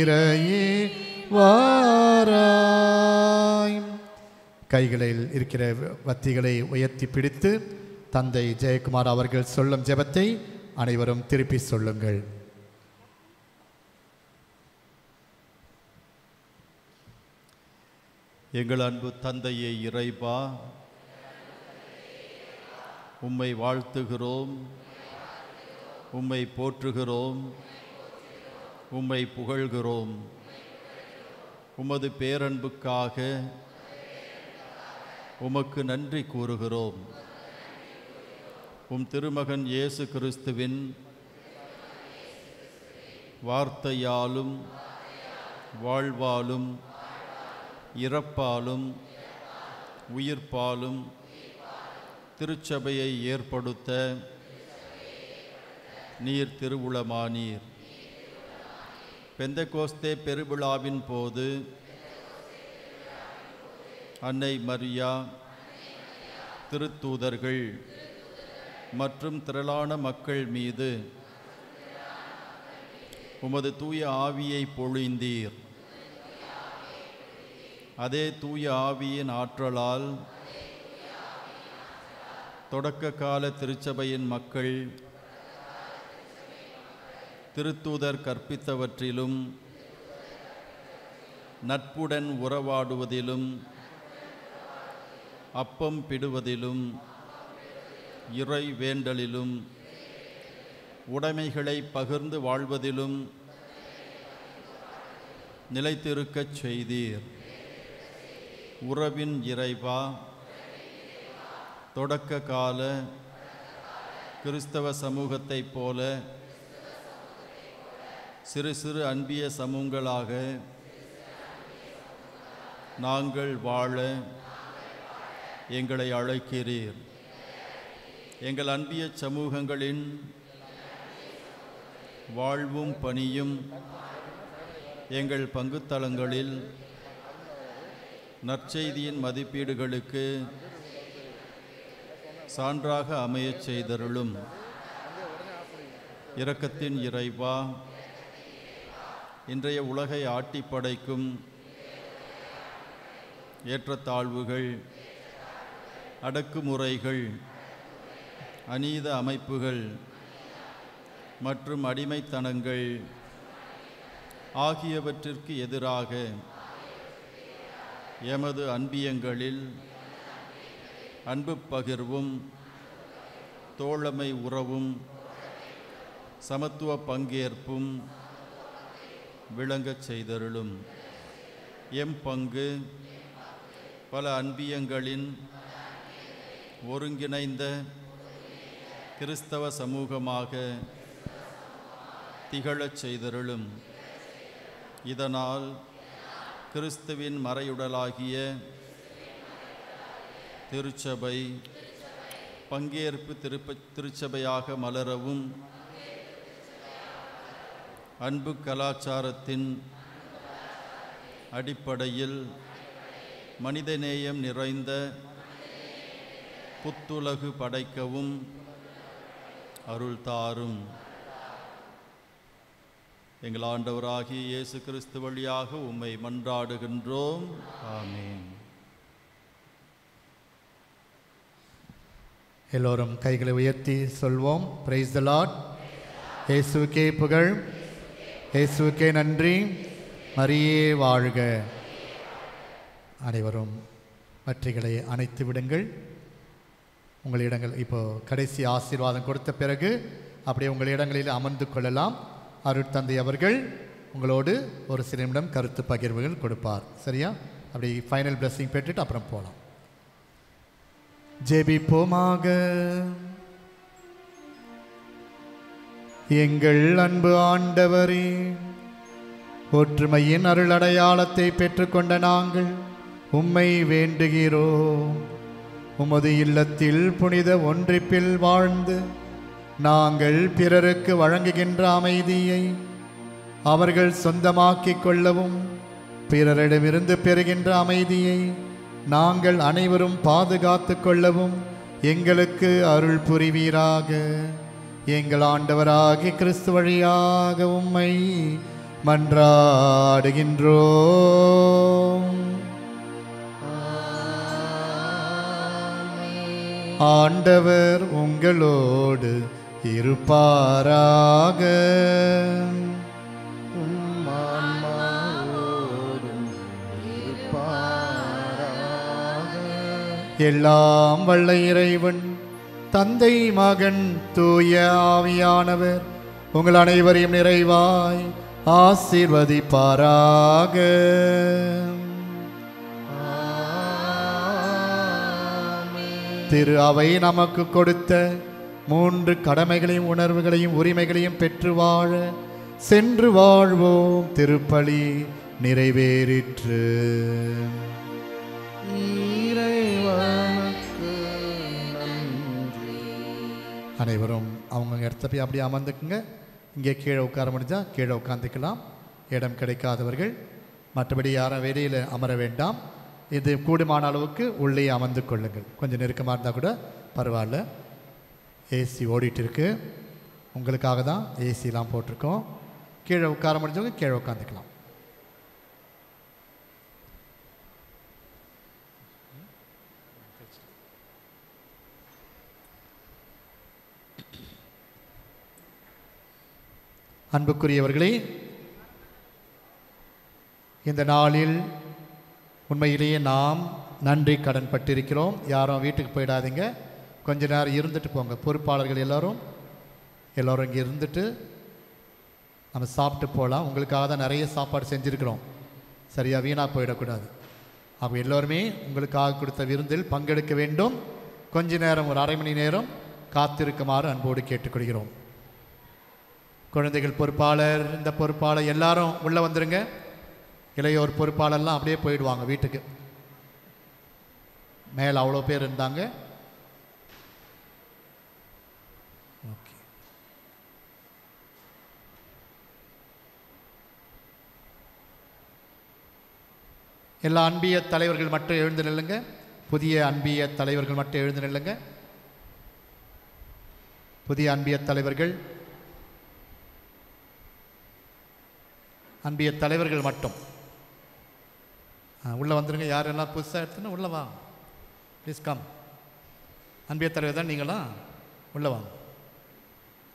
நிறையே வாராய். கைகளில் இருக்கிற வத்திகளை உயர்த்தி பிடித்து தந்தை ஜெயக்குமார் அவர்கள் சொல்லும் ஜெபத்தை அனைவரும் திருப்பி சொல்லுங்கள். எங்கள் அன்பு தந்தையை இறைவா உம்மை வாழ்த்துகிறோம் உம்மை போற்றுகிறோம் உம்மை புகழ்கிறோம். உமது பேரன்புக்காக உமக்கு நன்றி கூறுகிறோம். உம் திருமகன் இயேசு கிறிஸ்துவின் வார்த்தையாலும் வாழ்வாலும் இறப்பாலும் உயிர்ப்பாலும் திருச்சபையை ஏற்படுத்த நீர் திருவுளமானீர். பெந்தகோஸ்தே பெருவிழாவின் போது அன்னை மரியா திருத்தூதர்கள் மற்றும் திரளான மக்கள் மீது உமது தூய ஆவியை பொழிந்தீர். அதே தூய ஆவியின் ஆற்றலால் தொடக்க கால திருச்சபையின் மக்கள் திருத்தூதர் கற்பித்தவற்றிலும் நட்புடன் உறவாடுவதிலும் அப்பம் பிடுவதிலும் இறை வேண்டலிலும் உடைமைகளை பகிர்ந்து வாழ்வதிலும் நிலைத்திருக்கச் செய்தீர். உறவின் இறைவா தொடக்க கால கிறிஸ்தவ சமூகத்தைப் போல சிறு சிறு அன்பிய சமூகங்களாக நாங்கள் வாழ எங்களை அழைக்கிறீர். எங்கள் அன்பிய சமூகங்களின் வாழ்வும் பணியும் எங்கள் பங்குத்தளங்களில் நற்செய்தியின் மதிப்பீடுகளுக்கு சான்றாக அமையச் செய்தருளும். இரக்கத்தின் இறைவா இன்றைய உலகை ஆட்டி படைக்கும் ஏற்றத்தாழ்வுகள் அடக்குமுறைகள் அநீத அமைப்புகள் மற்றும் அடிமைத்தனங்கள் ஆகியவற்றிற்கு எதிராக எமது அன்பியங்களில் அன்பு பகிர்வும் தோழமை உறவும் சமத்துவ பங்கேற்பும் விளங்கச் செய்தருளும். எம் பங்கு பல அன்பியங்களின் ஒருங்கிணைந்த கிறிஸ்தவ சமூகமாக திகழச் செய்தருளும். இதனால் கிறிஸ்துவின் மறையுடலாகிய திருச்சபை பங்கேற்பு திருப்ப திருச்சபையாக மலரவும் அன்பு கலாச்சாரத்தின் அடிப்படையில் மனிதநேயம் நிறைந்த புத்துலகு படைக்கவும் அருள் தாரும். எங்கள் ஆண்டவராகிய இயேசு கிறிஸ்து வழியாக உம்மை மன்றாடுகின்றோம். ஆமீன். எல்லோரும் கைகளை உயர்த்தி சொல்வோம். பிரைஸ் த லார்ட் இயேசுக்கே புகழ். இயேசுக்கே நன்றி. மரியே வாழ்க. அனைவரும் பற்றிகளை அணைத்து விடுங்கள். உங்கள் இடங்கள் இப்போ கடைசி ஆசீர்வாதம் கொடுத்த பிறகு அப்படியே உங்கள் இடங்களில் அமர்ந்து கொள்ளலாம். அருட்தந்தை அவர்கள் உங்களோடு ஒரு சில நிமிடம் கருத்து பகிர்வுகள் கொடுப்பார். சரியா? அப்படி ஃபைனல் பிளஸ்ஸிங் பெற்றுட்டு அப்புறம் போகலாம் ஜெபிப்போமாக. எங்கள் அன்பு ஆண்டவரே ஒற்றுமையின் அருள் அடையாளத்தை பெற்றுக்கொண்ட நாங்கள் உம்மை வேண்டுகிறோம். உமது இல்லத்தில் புனித ஒன்றிப்பில் வாழ்ந்து நாங்கள் பிறருக்கு வழங்குகின்ற அமைதியை அவர்கள் சொந்தமாக்கிக் கொள்ளவும் பிறரிடமிருந்து பெறுகின்ற அமைதியை நாங்கள் அனைவரும் பாதுகாத்து கொள்ளவும் எங்களுக்கு அருள் புரிவீராக. எங்கள் ஆண்டவராகி கிறிஸ்து வழியாக உம்மை மன்றாடுகின்றோம். ஆண்டவர் உங்களோடு இருப்பாராக. எல்லாம் வல்ல இறைவன் தந்தை மகன் தூய ஆவியானவர். உங்கள் அனைவரையும் நிறைவாய் ஆசீர்வதிப்பாராக. திரு அவை நமக்கு கொடுத்த மூன்று கடமைகளையும் உணர்வுகளையும் உரிமைகளையும் பெற்று வாழ சென்று வாழ்வோம். திருப்பலி நிறைவேறிற்று. அனைவரும் அவங்க இடத்த போய் அப்படியே அமர்ந்துக்குங்க. இங்கே கீழே உட்கார முடிஞ்சால் கீழே உட்காந்துக்கலாம் இடம் கிடைக்காதவர்கள் மற்றபடி யாரும் வெளியில் அமர வேண்டாம். இது கூடுமான அளவுக்கு உள்ளே அமர்ந்து கொள்ளுங்கள். கொஞ்சம் நெருக்கமாக இருந்தால் கூட பரவாயில்ல. ஏசி ஓடிட்டு இருக்கு. உங்களுக்காக தான் ஏசிலாம் போட்டிருக்கோம். கீழே உட்கார முடிஞ்சவங்க கீழே உட்காந்துக்கலாம் அன்புக்குரியவர்களே இந்த நாளில் உண்மையிலேயே நாம் நன்றி கடன் பட்டிருக்கிறோம். யாரும் வீட்டுக்கு போயிடாதீங்க. கொஞ்ச நேரம் இருந்துட்டு போங்க. பொறுப்பாளர்கள் எல்லோரும் எல்லோரும் இங்கே இருந்துட்டு நம்ம சாப்பிட்டு போகலாம் உங்களுக்காக தான் நிறைய சாப்பாடு செஞ்சுருக்கிறோம். சரியாக வீணாக போயிடக்கூடாது. அப்போ எல்லோருமே உங்களுக்காக கொடுத்த விருந்தில் பங்கெடுக்க வேண்டும். கொஞ்ச நேரம் ஒரு அரை மணி நேரம் காத்திருக்குமாறு அன்போடு கேட்டுக்கொள்கிறோம். குழந்தைகள் பொறுப்பாளர் இந்த பொறுப்பாளர் எல்லாரும் உள்ளே வந்துருங்க. இளையோர் பொறுப்பாளர்லாம் அப்படியே போயிடுவாங்க வீட்டுக்கு. மேலே அவ்வளோ பேர் இருந்தாங்க. ஓகே. எல்லா அன்பிய தலைவர்கள் மட்டும் எழுந்து நில்லுங்க. புதிய அன்பிய தலைவர்கள் மட்டும் எழுந்து நில்லுங்க. புதிய அன்பிய தலைவர்கள் அன்பிய தலைவர்கள் மட்டும். உள்ளே வந்துருங்க. யாரெல்லாம் புதுசாக எடுத்துன்னா உள்ளே வா. ப்ளீஸ் கம் அன்பிய தலைவர் தான் நீங்களாம் உள்ளே வாங்க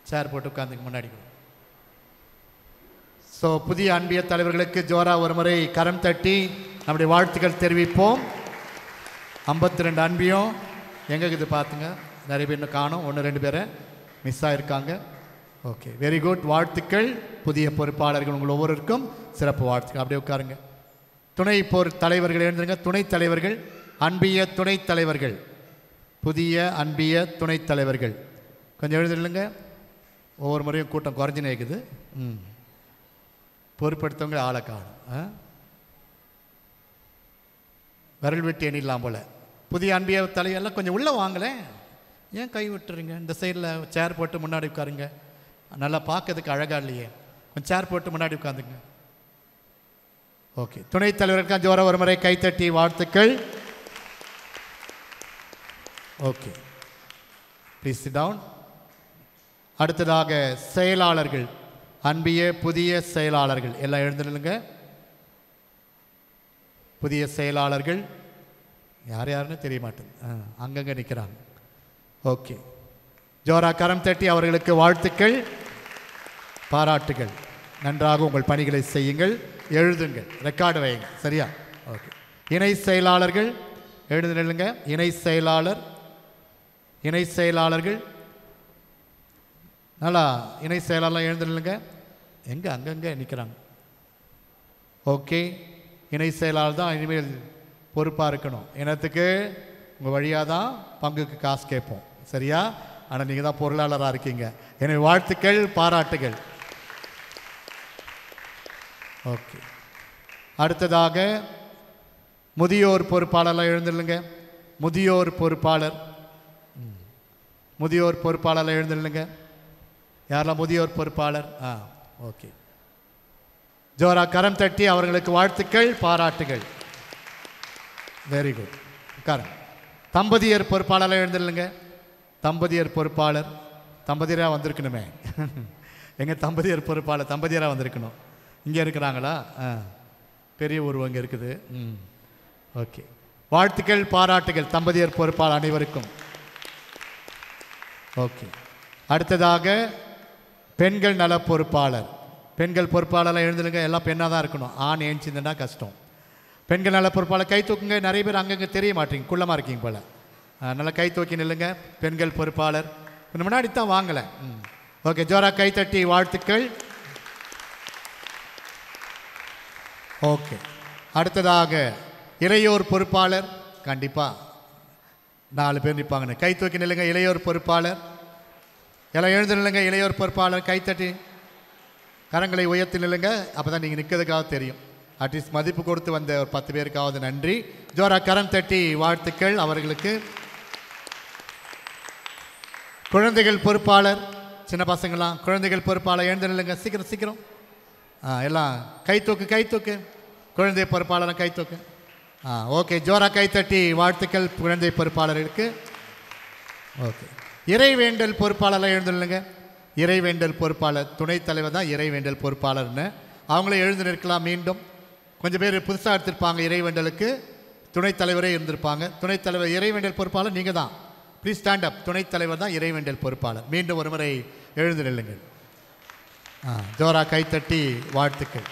சேர் போட்டு உட்காந்துக்கு முன்னாடி ஸோ புதிய அன்பிய தலைவர்களுக்கு ஜோரா ஒரு முறை கரம் தட்டி நம்முடைய வாழ்த்துக்கள் தெரிவிப்போம். ஐம்பத்தி ரெண்டு அன்பியும் எங்கே இது பார்த்துங்க நிறைய பேர் இன்னும் காணும். ஒன்று ரெண்டு பேரை மிஸ் ஆகிருக்காங்க ஓகே வெரி குட் வாழ்த்துக்கள். புதிய பொறுப்பாளர்கள் உங்கள் ஒவ்வொருவருக்கும் சிறப்பு வாழ்த்துக்கள். அப்படியே உட்காருங்க. துணை போர் தலைவர்கள் எழுந்துருங்க. துணைத் தலைவர்கள் அன்பிய துணைத் தலைவர்கள். புதிய அன்பிய துணைத் தலைவர்கள். கொஞ்சம் எழுந்துருங்க ஒவ்வொரு முறையும் கூட்டம் குறைஞ்சுனே இருக்குது. ம். பொறுப்படுத்தவங்க ஆளை காணும். ஆ? விரல் வெட்டி எண்ணிடலாம் போல். புதிய அன்பிய தலைவெல்லாம் கொஞ்சம் உள்ளே வாங்களேன். ஏன் கை விட்டுருங்க? இந்த சைடில் சேர் போட்டு முன்னாடி உட்காருங்க. நல்லா பார்க்கறதுக்கு அழகாக இல்லையே? கொஞ்சம் சேர் போட்டு முன்னாடி உட்காந்துங்க. ஓகே துணைத் தலைவருக்கு ஜோர ஒரு முறை கைத்தட்டி வாழ்த்துக்கள். ஓகே ப்ளீஸ் டவுன் அடுத்ததாக செயலாளர்கள். அன்பிய புதிய செயலாளர்கள். எல்லாம் எழுந்து புதிய செயலாளர்கள். யார் யாருன்னு தெரிய மாட்டேங்குது ஆ, நிற்கிறாங்க ஓகே ஜோரா கரம் தட்டி அவர்களுக்கு வாழ்த்துக்கள். பாராட்டுகள். நன்றாக உங்கள் பணிகளை செய்யுங்கள். எழுதுங்கள். ரெக்கார்டு வையுங்க சரியா? ஓகே இணை செயலாளர்கள் எழுது நெல்லுங்க இணை செயலாளர் இணை செயலாளர்கள். நல்லா இணை செயலாளர் எழுந்து நெல்லுங்க எங்கே அங்கங்கே நிற்கிறாங்க ஓகே இணை செயலாளர் தான் இனிமேல் பொறுப்பாக இருக்கணும். இனத்துக்கு உங்கள் வழியாக தான் பங்குக்கு காசு கேட்போம். சரியா? ஆனால் நீங்கள் தான் பொருளாளராக இருக்கீங்க. எனவே வாழ்த்துக்கள் பாராட்டுகள். ஓகே அடுத்ததாக முதியோர் பொறுப்பாளர்லாம் எழுந்துடலுங்க முதியோர் பொறுப்பாளர். ம். முதியோர் பொறுப்பாளர்லாம் எழுந்துடலுங்க யாரெல்லாம் முதியோர் பொறுப்பாளர். ஆ ஓகே ஜோரா கரம் தட்டி அவர்களுக்கு வாழ்த்துக்கள் பாராட்டுகள். வெரி குட் கரம் தம்பதியர் பொறுப்பாளராக எழுந்துடலுங்க தம்பதியர் பொறுப்பாளர். தம்பதியராக வந்திருக்கணுமே. எங்கள் தம்பதியர் பொறுப்பாளர் தம்பதியராக வந்திருக்கணும். இங்கே இருக்கிறாங்களா? ஆ. பெரிய உருவம் இங்கே இருக்குது. ம். ஓகே. வாழ்த்துக்கள் பாராட்டுகள் தம்பதியர் பொறுப்பால் அனைவருக்கும். ஓகே. அடுத்ததாக பெண்கள் நல பொறுப்பாளர். பெண்கள் பொறுப்பாளர்லாம் எழுந்துருங்க எல்லாம் பெண்ணாக தான் இருக்கணும். ஆண் ஏஞ்சிருந்தா கஷ்டம். பெண்கள் நல பொறுப்பாளர் கை தூக்குங்க நிறைய பேர் அங்கங்கே தெரிய மாட்டீங்க குள்ளமாக இருக்கீங்க போல். நல்லா கை தூக்கி நில்லுங்க பெண்கள் பொறுப்பாளர். முன்னாடி தான் வாங்கலை. ம். ஓகே ஜோரா கைத்தட்டி வாழ்த்துக்கள். ஓகே அடுத்ததாக இளையோர் பொறுப்பாளர். கண்டிப்பாக நாலு பேர் நிற்பாங்கண்ணே கை தூக்கி நில்லுங்க இளையோர் பொறுப்பாளர். எல்லாம் எழுந்து நில்லுங்க இளையோர் பொறுப்பாளர். கைத்தட்டி கரங்களை உயர்த்தி நில்லுங்க. அப்போ தான் நீங்கள் நிற்கிறதுக்காக தெரியும் அட்லீஸ்ட் மதிப்பு கொடுத்து வந்த ஒரு பத்து பேருக்காவது நன்றி. ஜோரா கரம் தட்டி வாழ்த்துக்கள் அவர்களுக்கு. குழந்தைகள் பொறுப்பாளர். சின்ன பசங்களாம் குழந்தைகள் பொறுப்பாளர். எழுந்து நில்லுங்க. சீக்கிரம் சீக்கிரம். ஆ எல்லாம். கை தூக்கு கை தூக்கு. குழந்தை பொறுப்பாளரை கை தூக்கு. ஆ ஓகே ஜோரா கை தட்டி வாழ்த்துக்கள் குழந்தை பொறுப்பாளருக்கு ஓகே. இறைவேண்டல் பொறுப்பாளர்லாம் எழுந்துள்ளுங்க இறைவேண்டல் பொறுப்பாளர் துணைத் தலைவர் தான் இறைவேண்டல் பொறுப்பாளர்னு. அவங்களே எழுந்து நிற்கலாம் மீண்டும். கொஞ்சம் பேர் புதுசாக எடுத்திருப்பாங்க இறைவேண்டலுக்கு. துணைத் தலைவரே இருந்திருப்பாங்க. துணைத் தலைவர் இறைவேண்டல் பொறுப்பாளர் நீங்கள் தான். ப்ளீஸ் ஸ்டாண்ட் அப் துணைத் தலைவர் தான் இறைவேண்டல் பொறுப்பாளர். மீண்டும் ஒரு முறை எழுந்து நில்லுங்கள். ஆ ஜோரா கைத்தட்டி வாழ்த்துக்கள்.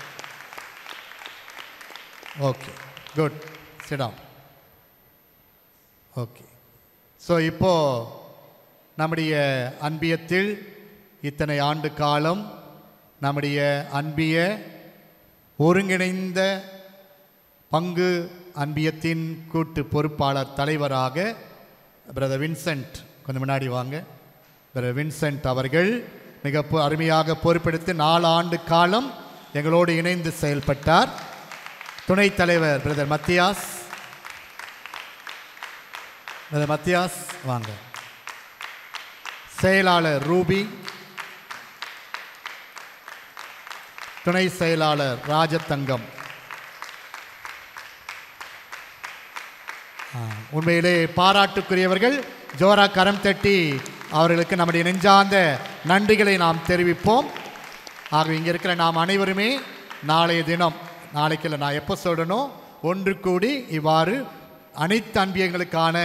Okay good sit down okay so இப்போது நம்முடைய அன்பியத்தில் இத்தனை ஆண்டு காலம் நம்முடைய அன்பிய ஒருங்கிணைந்த பங்கு அன்பியத்தின் கூட்டு பொறுப்பாளர் தலைவராக பிரதர் வின்சென்ட் கொஞ்சம் முன்னாடி வாங்க. பிரதர் வின்சென்ட் அவர்கள் மிக பொ- அருமையாக பொறுப்பெடுத்து நாலு ஆண்டு காலம் எங்களோடு இணைந்து செயல்பட்டார். துணைத் தலைவர் பிரதர் மத்தியாஸ். பிரதர் மத்தியாஸ் வாங்க. செயலாளர் ரூபி. துணை செயலாளர் ராஜதங்கம் உண்மையிலே பாராட்டுக்குரியவர்கள் ஜோரா கரம் தட்டி அவர்களுக்கு நம்முடைய நெஞ்சார்ந்த நன்றிகளை நாம் தெரிவிப்போம். ஆக இங்கே இருக்கிற நாம் அனைவருமே நாளைய தினம் நாளைக்கு இல்லை நான் எப்போ சொல்லணும் ஒன்று கூடி இவ்வாறு அனைத்து அன்பியங்களுக்கான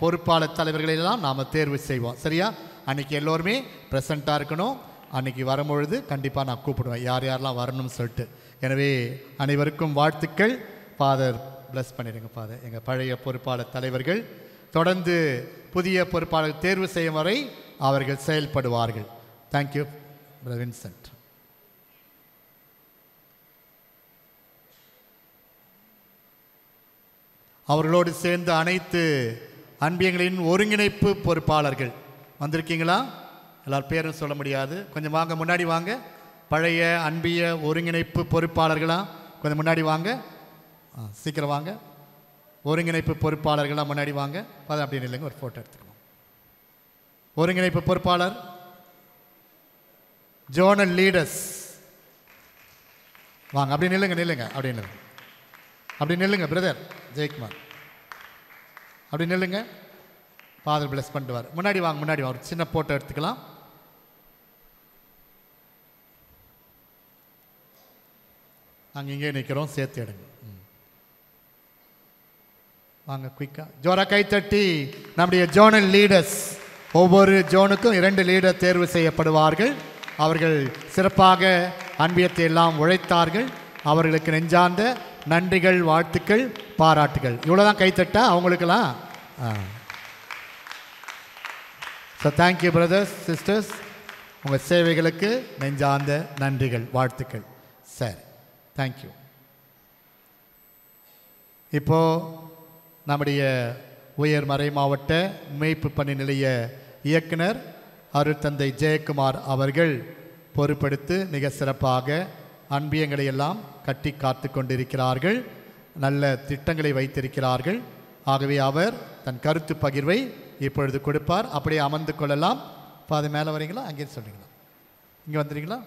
பொறுப்பாளர் தலைவர்களெல்லாம் நாம் தேர்வு செய்வோம். சரியா? அன்னைக்கு எல்லோருமே ப்ரெசண்ட்டாக இருக்கணும். அன்னைக்கு வரும்பொழுது கண்டிப்பாக நான் கூப்பிடுவேன். யார் யாரெல்லாம் வரணும்னு சொல்லிட்டு. எனவே அனைவருக்கும் வாழ்த்துக்கள். ஃபாதர் ப்ளஸ் பண்ணிடுங்க ஃபாதர் எங்கள் பழைய பொறுப்பாளர் தலைவர்கள் தொடர்ந்து புதிய பொறுப்பாளர் தேர்வு செய்யும் வரை அவர்கள் செயல்படுவார்கள். தேங்க்யூ வின்சென்ட் அவர்களோடு சேர்ந்து அனைத்து அன்பியங்களின் ஒருங்கிணைப்பு பொறுப்பாளர்கள். வந்திருக்கீங்களா? எல்லார் பேரும் சொல்ல முடியாது. கொஞ்சம் வாங்க முன்னாடி வாங்க. பழைய அன்பிய ஒருங்கிணைப்பு பொறுப்பாளர்களாக கொஞ்சம் முன்னாடி வாங்க. சீக்கிரம் வாங்க. ஒருங்கிணைப்பு பொறுப்பாளர்களாக முன்னாடி வாங்க. அது அப்படின்னு இல்லைங்க ஒரு ஃபோட்டோ எடுத்துக்கலாம் ஒருங்கிணைப்பு பொறுப்பாளர்? ஜோனல் லீடர்ஸ் வாங்க அப்படி நில்லுங்க நில்லுங்க அப்படின்னு அப்படி நில்லுங்க பிரதர் ஜெயக்குமார் அப்படி நில்லுங்க. ஃபாதர் பிளஸ் பண்ணிட்டு முன்னாடி வாங்க முன்னாடி வாங்க. ஒரு சின்ன போட்டோ எடுத்துக்கலாம். நாங்கள் இங்கே நிற்கிறோம் சேர்த்து எடுங்க. ம். வாங்க குயிக்காக ஜோரா கைத்தட்டி நம்முடைய ஜோனல் லீடர்ஸ் ஒவ்வொரு ஜோனுக்கும் இரண்டு லீடர் தேர்வு செய்யப்படுவார்கள். அவர்கள் சிறப்பாக அன்பியத்தை எல்லாம் உழைத்தார்கள். அவர்களுக்கு நெஞ்சார்ந்த நன்றிகள் வாழ்த்துக்கள் பாராட்டுகள். இவ்வளோதான் கைத்தட்டா அவங்களுக்கெல்லாம்? ஆ. So thank you brothers sisters உங்கள் சேவைகளுக்கு நெஞ்சார்ந்த நன்றிகள் வாழ்த்துக்கள். சரி. தேங்க்யூ இப்போ நம்முடைய உயர் மறை மாவட்ட மீட்பு பணி நிலைய இயக்குனர் அருட்தந்தை ஜெயக்குமார் அவர்கள் பொறுப்படுத்து மிக சிறப்பாக அன்பியங்களை எல்லாம் கட்டி காத்து கொண்டிருக்கிறார்கள் நல்ல திட்டங்களை வைத்திருக்கிறார்கள். ஆகவே அவர் தன் கருத்து பகிர்வை இப்பொழுது கொடுப்பார். அப்படியே அமர்ந்து கொள்ளலாம். இப்போ அது மேலே வரீங்களா? அங்கே சொல்றீங்களா? இங்கே வந்துடுறீங்களா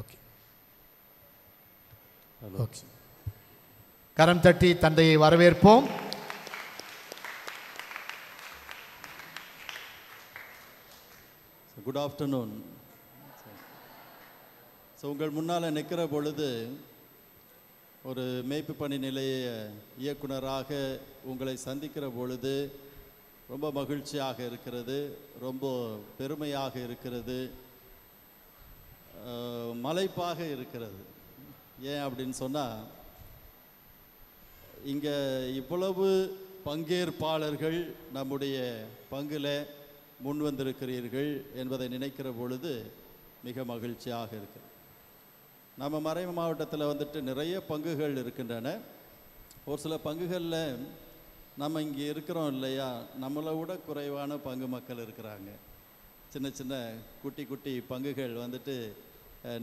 ஓகே. ஓகே. கரம் தட்டி தந்தையை வரவேற்போம். குட் ஆஃப்டர்நூன் ஸோ உங்கள் முன்னால் நிற்கிற பொழுது ஒரு மேய்ப்பு பணி நிலைய இயக்குனராக உங்களை சந்திக்கிற பொழுது ரொம்ப மகிழ்ச்சியாக இருக்கிறது ரொம்ப பெருமையாக இருக்கிறது மலைப்பாக இருக்கிறது. ஏன் அப்படின்னு சொன்னால் இங்கே இவ்வளவு பங்கேற்பாளர்கள் நம்முடைய பங்கில் முன் வந்திருக்கிறீர்கள் என்பதை நினைக்கிற பொழுது மிக மகிழ்ச்சியாக இருக்கிறது. நம்ம மறை மாவட்டத்தில் வந்துட்டு நிறைய பங்குகள் இருக்கின்றன. ஒரு சில பங்குகளில் நம்ம இங்கே இருக்கிறோம் இல்லையா? நம்மளை விட குறைவான பங்கு மக்கள் இருக்கிறாங்க. சின்ன சின்ன குட்டி குட்டி பங்குகள் வந்துட்டு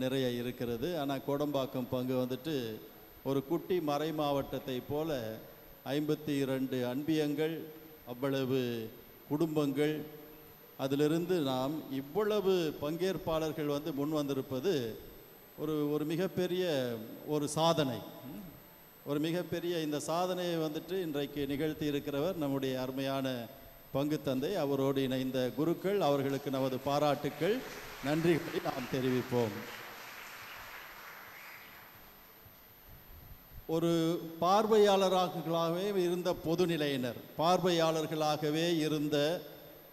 நிறைய இருக்கிறது. ஆனால் கோடம்பாக்கம் பங்கு வந்துட்டு ஒரு குட்டி மறை மாவட்டத்தை போல ஐம்பத்தி இரண்டு அன்பியங்கள் அவ்வளவு குடும்பங்கள். அதிலிருந்து நாம் இவ்வளவு பங்கேற்பாளர்கள் வந்து முன் வந்திருப்பது ஒரு ஒரு மிகப்பெரிய ஒரு சாதனை. ஒரு மிகப்பெரிய இந்த சாதனையை வந்துட்டு இன்றைக்கு நிகழ்த்தி இருக்கிறவர் நம்முடைய அருமையான பங்கு தந்தை. அவரோடு இணைந்த குருக்கள் அவர்களுக்கு நமது பாராட்டுக்கள். நன்றிகளை நாம் தெரிவிப்போம். ஒரு பார்வையாளராகவே இருந்த பொதுநிலையினர் பார்வையாளர்களாகவே இருந்த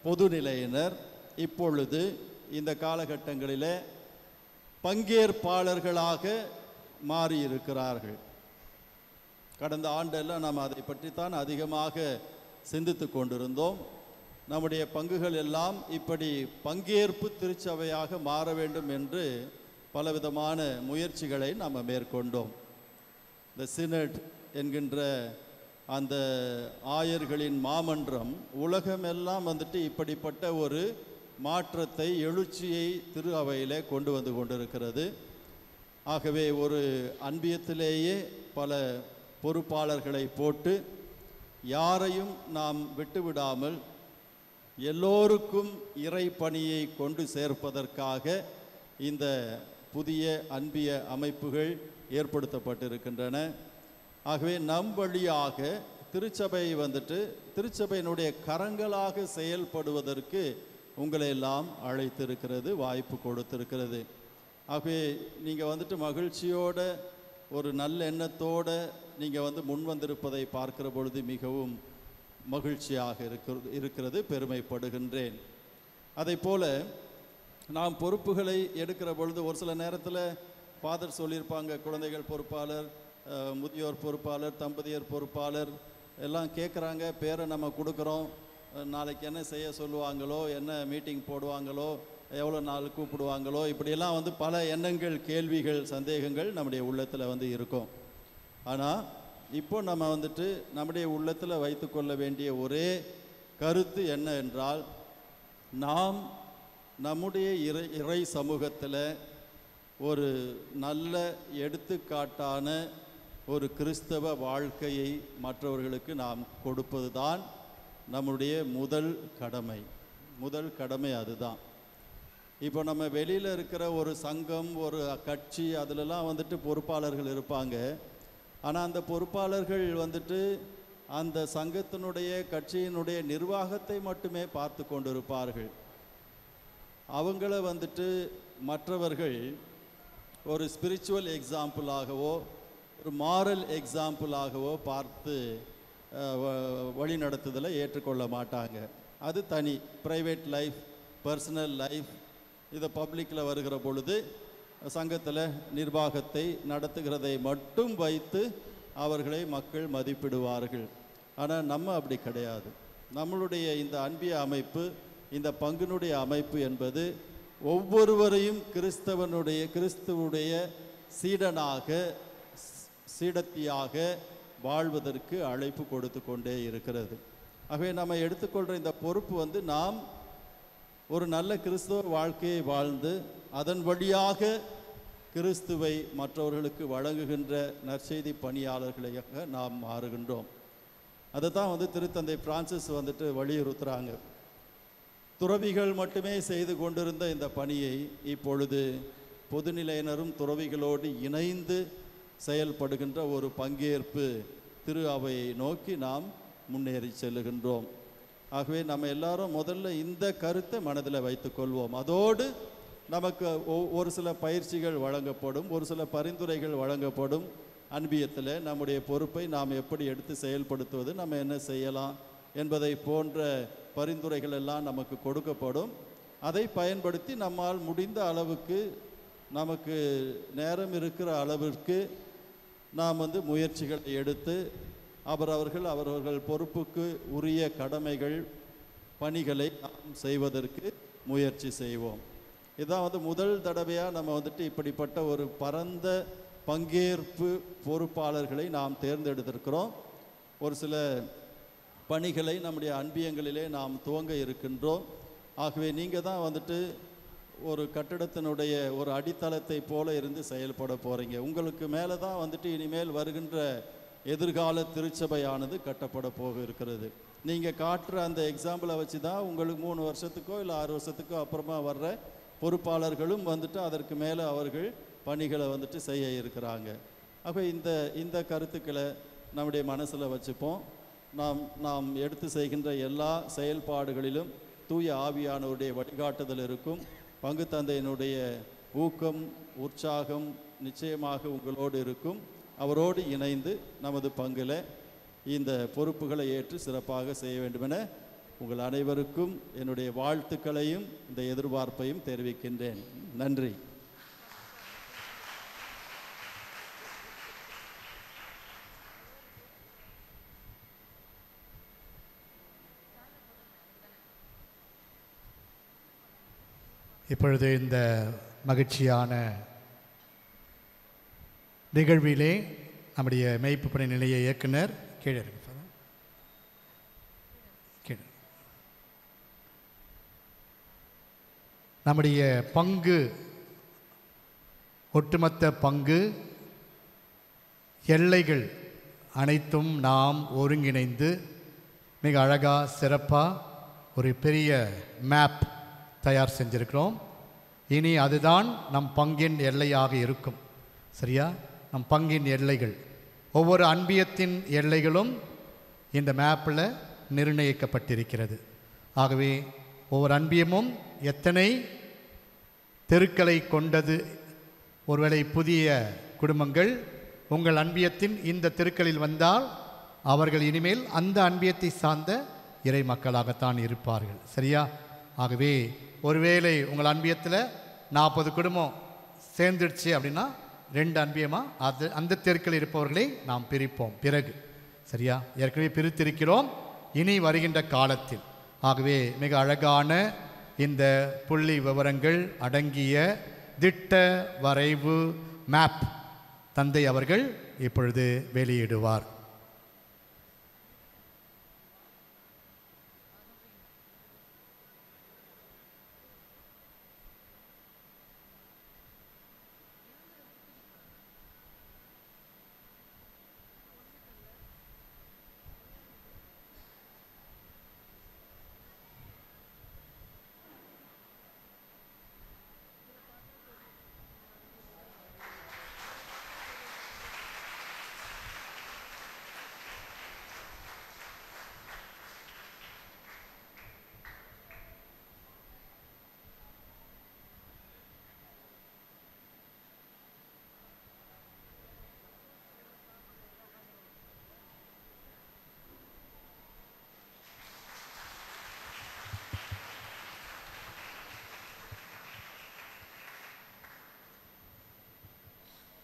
பொதுநிலையினர் இப்பொழுது இந்த காலகட்டங்களில் பங்கேற்பாளர்களாக மாறியிருக்கிறார்கள். கடந்த ஆண்டெல்லாம் நாம் அதை பற்றித்தான் அதிகமாக சிந்தித்து கொண்டிருந்தோம். நம்முடைய பங்குகள் எல்லாம் இப்படி பங்கேற்பு திருச்சபையாக மாற வேண்டும் என்று பலவிதமான முயற்சிகளை நாம் மேற்கொண்டோம். இந்த சினட் என்கின்ற அந்த ஆயர்களின் மாமன்றம் உலகமெல்லாம் வந்துட்டு இப்படிப்பட்ட ஒரு மாற்றத்தை எழுச்சியை திரு அவையிலே கொண்டு வந்து கொண்டிருக்கிறது. ஆகவே ஒரு அன்பியத்திலேயே பல பொறுப்பாளர்களை போட்டு யாரையும் நாம் விட்டுவிடாமல் எல்லோருக்கும் இறை பணியை கொண்டு சேர்ப்பதற்காக இந்த புதிய அன்பிய அமைப்புகள் ஏற்படுத்தப்பட்டிருக்கின்றன. ஆகவே நம் வழியாக திருச்சபை வந்துட்டு திருச்சபையினுடைய கரங்களாக செயல்படுவதற்கு உங்களை எல்லாம் அழைத்திருக்கிறது வாய்ப்பு கொடுத்திருக்கிறது. ஆகவே நீங்கள் வந்துட்டு மகிழ்ச்சியோட ஒரு நல்ல எண்ணத்தோடு நீங்கள் வந்து முன் வந்திருப்பதை பார்க்கிற பொழுது மிகவும் மகிழ்ச்சியாக இருக்கிறது இருக்கிறது பெருமைப்படுகின்றேன். அதை போல் நாம் பொறுப்புகளை எடுக்கிற பொழுது ஒரு சில நேரத்தில் ஃபாதர் சொல்லியிருப்பாங்க குழந்தைகள் பொறுப்பாளர் முதியோர் பொறுப்பாளர் தம்பதியர் பொறுப்பாளர் எல்லாம் கேட்குறாங்க பேரை நம்ம கொடுக்குறோம் நாளைக்கு என்ன செய்ய சொல்லுவாங்களோ என்ன மீட்டிங் போடுவாங்களோ எவ்வளோ நாள் கூப்பிடுவாங்களோ இப்படியெல்லாம் வந்து பல எண்ணங்கள் கேள்விகள் சந்தேகங்கள் நம்முடைய உள்ளத்தில் வந்து இருக்கும். ஆனால் இப்போ நம்ம வந்துட்டு நம்முடைய உள்ளத்தில் வைத்துக்கொள்ள வேண்டிய ஒரே கருத்து என்ன என்றால் நாம் நம்முடைய இறை இறை சமூகத்தில் ஒரு நல்ல எடுத்துக்காட்டான ஒரு கிறிஸ்தவ வாழ்க்கையை மற்றவர்களுக்கு நாம் கொடுப்பது தான் நம்முடைய முதல் கடமை. முதல் கடமை அதுதான். இப்போ நம்ம வெளியில் இருக்கிற ஒரு சங்கம் ஒரு கட்சி அதிலெல்லாம் வந்துட்டு பொறுப்பாளர்கள் இருப்பாங்க. ஆனால் அந்த பொறுப்பாளர்கள் வந்துட்டு அந்த சங்கத்தினுடைய கட்சியினுடைய நிர்வாகத்தை மட்டுமே பார்த்து கொண்டிருப்பார்கள். அவங்கள வந்துட்டு மற்றவர்கள் ஒரு ஸ்பிரிச்சுவல் எக்ஸாம்பிளாகவோ ஒரு மாரல் எக்ஸாம்பிளாகவோ பார்த்து வழி நடத்துதலை ஏற்றுக்கொள்ள மாட்டாங்க. அது தனி. ப்ரைவேட் லைஃப் பர்சனல் லைஃப் இதை பப்ளிக்கில் வருகிற பொழுது சங்கத்தில் நிர்வாகத்தை நடத்துகிறதை மட்டும் வைத்து அவர்களை மக்கள் மதிப்பிடுவார்கள். ஆனால் நம்ம அப்படி கிடையாது. நம்மளுடைய இந்த அன்பிய அமைப்பு இந்த பங்கினுடைய அமைப்பு என்பது ஒவ்வொருவரையும் கிறிஸ்தவனுடைய கிறிஸ்துவுடைய சீடனாக சீடத்தியாக வாழ்வதற்கு அழைப்பு கொடுத்து கொண்டே இருக்கிறது. ஆகவே நம்ம எடுத்துக்கொள்கிற இந்த பொறுப்பு வந்து நாம் ஒரு நல்ல கிறிஸ்துவ வாழ்க்கையை வாழ்ந்து அதன் வழியாக கிறிஸ்துவை மற்றவர்களுக்கு வழங்குகின்ற நற்செய்தி பணியாளர்களாக நாம் மாறுகின்றோம். அதை தான் வந்து திருத்தந்தை பிரான்சிஸ் வந்துட்டு வலியுறுத்துறாங்க. துறவிகள் மட்டுமே செய்து கொண்டிருந்த இந்த பணியை இப்பொழுது பொதுநிலையினரும் துறவிகளோடு இணைந்து செயல்படுகின்ற ஒரு பங்கேற்பு திரு அவையை நோக்கி நாம் முன்னேறி செல்லுகின்றோம். ஆகவே நம்ம எல்லாரும் முதல்ல இந்த கருத்தை மனதில் வைத்துக்கொள்வோம் அதோடு நமக்கு ஒ- ஒரு சில பயிற்சிகள் வழங்கப்படும் ஒரு சில பரிந்துரைகள் வழங்கப்படும். அன்பியத்தில் நம்முடைய பொறுப்பை நாம் எப்படி எடுத்து செயல்படுத்துவது நம்ம என்ன செய்யலாம் என்பதை போன்ற பரிந்துரைகள் எல்லாம் நமக்கு கொடுக்கப்படும். அதை பயன்படுத்தி நம்மால் முடிந்த அளவுக்கு நமக்கு நேரம் இருக்கிற அளவிற்கு நாம் வந்து முயற்சிகளை எடுத்து அவரவர்கள் அவரவர்கள் பொறுப்புக்கு உரிய கடமைகள் பணிகளை நாம் செய்வதற்கு முயற்சி செய்வோம். இதான் வந்து முதல் தடவையாக நம்ம வந்துட்டு இப்படிப்பட்ட ஒரு பரந்த பங்கேற்பு பொறுப்பாளர்களை நாம் தேர்ந்தெடுத்திருக்கிறோம். ஒரு சில பணிகளை நம்முடைய அன்பியங்களிலே நாம் துவங்க இருக்கின்றோம். ஆகவே நீங்கள் தான் வந்துட்டு ஒரு கட்டிடத்தினுடைய ஒரு அடித்தளத்தை போல இருந்து செயல்பட போகிறீங்க உங்களுக்கு மேலே தான் வந்துட்டு இனிமேல் வருகின்ற எதிர்கால திருச்சபையானது கட்டப்பட போக இருக்கிறது நீங்கள் காட்டுற அந்த எக்ஸாம்பிளை வச்சு தான் உங்களுக்கு மூணு வருஷத்துக்கோ இல்லை ஆறு வருஷத்துக்கோ அப்புறமா வர்ற பொறுப்பாளர்களும் வந்துட்டு அதற்கு மேலே அவர்கள் பணிகளை வந்துட்டு செய்ய இருக்கிறாங்க. அப்போ இந்த இந்த கருத்துக்களை நம்முடைய மனசில் வச்சுப்போம். நாம் நாம் எடுத்து செய்கின்ற எல்லா செயல்பாடுகளிலும் தூய ஆவியானவருடைய வழிகாட்டுதல் இருக்கும். பங்கு தந்தையினுடைய ஊக்கம் உற்சாகம் நிச்சயமாக உங்களோடு இருக்கும். அவரோடு இணைந்து நமது பங்கில் இந்த பொறுப்புகளை ஏற்று சிறப்பாக செய்ய வேண்டுமென உங்கள் அனைவருக்கும் என்னுடைய வாழ்த்துக்களையும் இந்த எதிர்பார்ப்பையும் தெரிவிக்கின்றேன். நன்றி. இப்பொழுது இந்த மகிழ்ச்சியான நிகழ்விலே நம்முடைய மெய்ப்பு பணி நிலைய இயக்குனர் கீழே இருக்கு கீழே. நம்முடைய பங்கு ஒட்டுமொத்த பங்கு எல்லைகள் அனைத்தும் நாம் ஒருங்கிணைந்து மிக அழகாக சிறப்பாக ஒரு பெரிய மேப் தயார் செஞ்சுருக்கிறோம். இனி அதுதான் நம் பங்கின் எல்லையாக இருக்கும். சரியா? நம் பங்கின் எல்லைகள். ஒவ்வொரு அன்பியத்தின் எல்லைகளும் இந்த மேப்பில் நிர்ணயிக்கப்பட்டிருக்கிறது. ஆகவே ஒவ்வொரு அன்பியமும் எத்தனை தெருக்களை கொண்டது? ஒருவேளை புதிய குடும்பங்கள் உங்கள் அன்பியத்தின் இந்த தெருக்களில் வந்தால் அவர்கள் இனிமேல் அந்த அன்பியத்தை சார்ந்த இறை மக்களாகத்தான் இருப்பார்கள். சரியா? ஆகவே ஒருவேளை உங்கள் அன்பியத்தில் நாற்பது குடும்பம் சேர்ந்துடுச்சு அப்படின்னா ரெண்டு அன்பியமாக அது அந்த தெருக்களில் இருப்பவர்களை நாம் பிரிப்போம். பிறகு சரியா? ஏற்கனவே பிரித்திருக்கிறோம். இனி வருகின்ற காலத்தில். ஆகவே மிக அழகான இந்த புள்ளி விவரங்கள் அடங்கிய திட்ட வரைவு மேப் தந்தை அவர்கள் இப்பொழுது வெளியிடுவார்.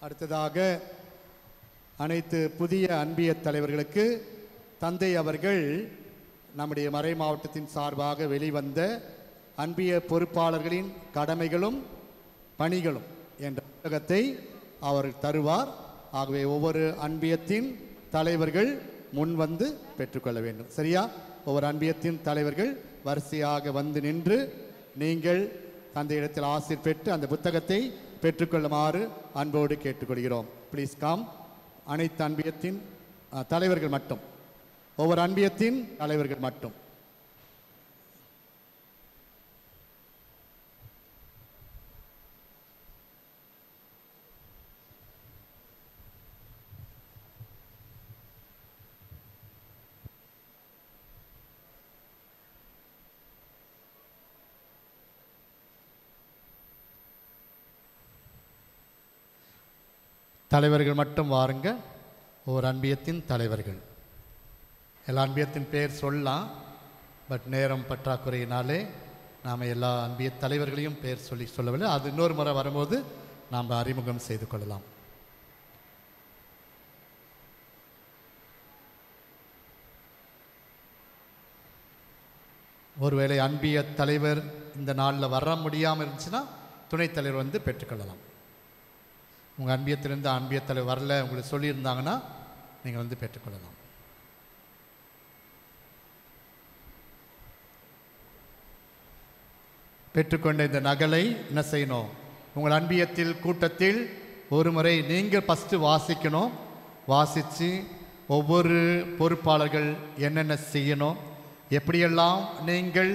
அடுத்ததாக அனைத்து புதிய அன்பிய தலைவர்களுக்கு தந்தை அவர்கள் நம்முடைய மறை மாவட்டத்தின் சார்பாக வெளிவந்த அன்பிய பொறுப்பாளர்களின் கடமைகளும் பணிகளும் என்ற புத்தகத்தை அவர் தருவார். ஆகவே ஒவ்வொரு அன்பியத்தின் தலைவர்கள் முன் வந்து பெற்றுக்கொள்ள வேண்டும். சரியா? ஒவ்வொரு அன்பியத்தின் தலைவர்கள் வரிசையாக வந்து நின்று நீங்கள் தந்தையிடத்தில் ஆசிர் பெற்று அந்த புத்தகத்தை பெற்றுக்கொள்ளுமாறு அன்போடு கேட்டுக்கொள்கிறோம். ப்ளீஸ் காம் அனைத்து அன்பியத்தின் தலைவர்கள் மட்டும். ஒவ்வொரு அன்பியத்தின் தலைவர்கள் மட்டும். தலைவர்கள் மட்டும் வாருங்க. ஒரு அன்பியத்தின் தலைவர்கள். எல்லா அன்பியத்தின் பேர் சொல்லலாம். பட் நேரம் பற்றாக்குறையினாலே நாம் எல்லா அன்பிய தலைவர்களையும் பேர் சொல்லி சொல்லவில்லை. அது இன்னொரு முறை வரும்போது நாம் அறிமுகம் செய்து கொள்ளலாம். ஒருவேளை அன்பிய தலைவர் இந்த நாளில் வர முடியாமல் இருந்துச்சுன்னா துணைத் தலைவர் வந்து பெற்றுக்கொள்ளலாம். உங்கள் அன்பியத்திலிருந்து அன்பியத்தில் தலைவர் வரல உங்களுக்கு சொல்லியிருந்தாங்கன்னா நீங்கள் வந்து பெற்றுக்கொள்ளலாம். பெற்றுக்கொண்ட இந்த நகலை என்ன செய்யணும்? உங்கள் அன்பியத்தில் கூட்டத்தில் ஒரு முறை நீங்கள் ஃபஸ்ட்டு வாசிக்கணும். வாசித்து ஒவ்வொரு பொறுப்பாளர்கள் என்னென்ன செய்யணும்? எப்படியெல்லாம் நீங்கள்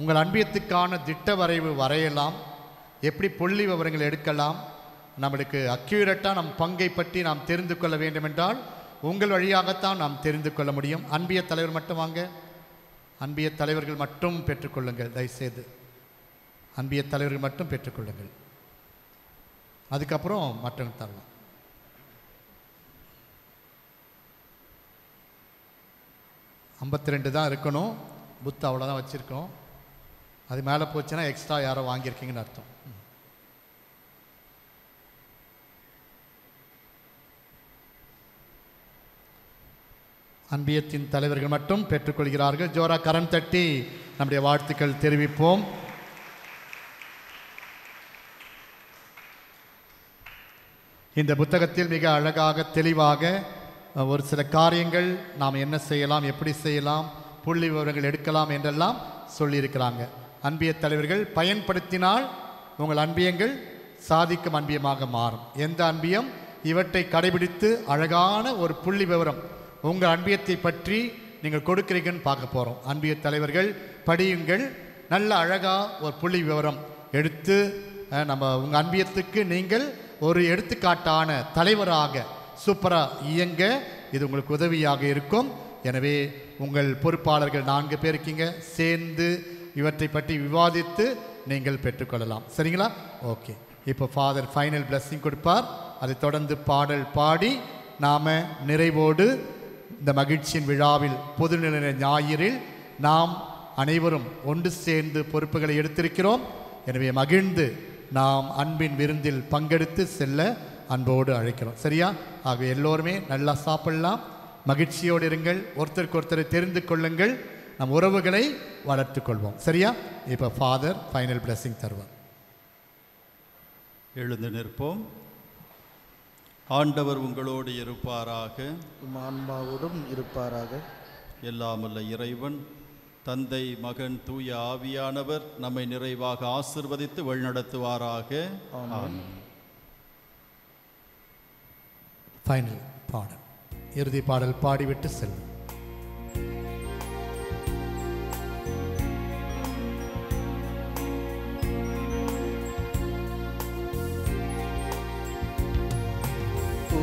உங்கள் அன்பியத்துக்கான திட்ட வரைவு வரையலாம்? எப்படி புள்ளி விவரங்கள் எடுக்கலாம்? நம்மளுக்கு அக்யூரட்டாக நம் பங்கை பற்றி நாம் தெரிந்து கொள்ள வேண்டுமென்றால் உங்கள் வழியாகத்தான் நாம் தெரிந்து கொள்ள முடியும். அன்பிய தலைவர் மட்டும் வாங்க. அன்பிய தலைவர்கள் மட்டும் பெற்றுக்கொள்ளுங்கள் தயவுசெய்து. அன்பிய தலைவர்கள் மட்டும் பெற்றுக்கொள்ளுங்கள். அதுக்கப்புறம் மற்றவங்க தரலாம். ஐம்பத்தி ரெண்டு தான் இருக்கணும். புத்து அவ்வளோதான் வச்சுருக்கோம். அது மேலே போச்சுன்னா எக்ஸ்ட்ரா யாரோ வாங்கியிருக்கீங்கன்னு அர்த்தம். அன்பியத்தின் தலைவர்கள் மட்டும் பெற்றுக்கொள்கிறார்கள். ஜோரா கரம் தட்டி நம்முடைய வாழ்த்துக்கள் தெரிவிப்போம். இந்த புத்தகத்தில் மிக அழகாக தெளிவாக ஒரு சில காரியங்கள் நாம் என்ன செய்யலாம் எப்படி செய்யலாம் புள்ளி விவரங்கள் எடுக்கலாம் என்றெல்லாம் சொல்லியிருக்கிறாங்க. அன்பிய தலைவர்கள் பயன்படுத்தினால் உங்கள் அன்பியங்கள் சாதிக்கும் அன்பியமாக மாறும். எந்த அன்பியம்? இவற்றை கடைபிடித்து அழகான ஒரு புள்ளி விவரம் உங்கள் அன்பியத்தை பற்றி நீங்கள் கொடுக்குறீங்கன்னு பார்க்க போகிறோம் அன்பிய தலைவர்கள் படியுங்கள். நல்ல அழகாக ஒரு புள்ளி விவரம் எடுத்து நம்ம உங்கள் அன்பியத்துக்கு நீங்கள் ஒரு எடுத்துக்காட்டான தலைவராக சூப்பராக இயங்க இது உங்களுக்கு உதவியாக இருக்கும். எனவே உங்கள் பொறுப்பாளர்கள் நான்கு பேர் இருக்கீங்க. சேர்ந்து இவற்றை பற்றி விவாதித்து நீங்கள் பெற்றுக்கொள்ளலாம். சரிங்களா? ஓகே. இப்போ ஃபாதர் ஃபைனல் பிளஸ்ஸிங் கொடுப்பார். அதை தொடர்ந்து பாடல் பாடி நாம் நிறைவோடு இந்த மகிழ்ச்சியின் விழாவில் பொதுநிலை ஞாயிறில் நாம் அனைவரும் ஒன்று சேர்ந்து பொறுப்புகளை எடுத்திருக்கிறோம். எனவே மகிழ்ந்து நாம் அன்பின் விருந்தில் பங்கெடுத்து செல்ல அன்போடு அழைக்கிறோம். சரியா? ஆகவே எல்லோருமே நல்லா சாப்பிடலாம். மகிழ்ச்சியோடு இருங்கள். ஒருத்தருக்கு ஒருத்தரை தெரிந்து கொள்ளுங்கள். நம் உறவுகளை வளர்த்து கொள்வோம். சரியா? இப்போ ஃபாதர் ஃபைனல் பிளஸிங் தருவார். எழுந்து நிற்போம். ஆண்டவர் உங்களோடு இருப்பாராக. உம் ஆன்மாவோடும் இருப்பாராக. எல்லாமல்ல இறைவன் தந்தை மகன் தூய ஆவியானவர் நம்மை நிறைவாக ஆசிர்வதித்து வழிநடத்துவாராக. ஆமென். ஃபைனல் பாடல். இறுதி பாடல் பாடிவிட்டு செல்வோம்.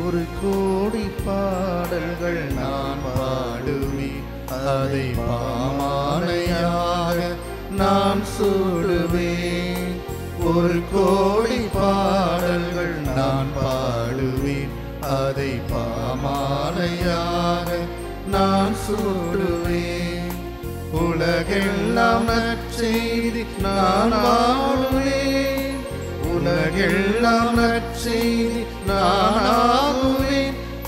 ஒரு கோடி பாடல்கள் நான் பாடுவேன் அதை பாமானையாக நான் சூடுவேன் ஒரு கோடி பாடல்கள் நான் பாடுவேன் அதை பாமானையாக நான் சூடுவேன் உலகெல்லாம் நற்செய்தி நான் வாழுவேன் உலகெல்லாம் நற்செய்தி நான்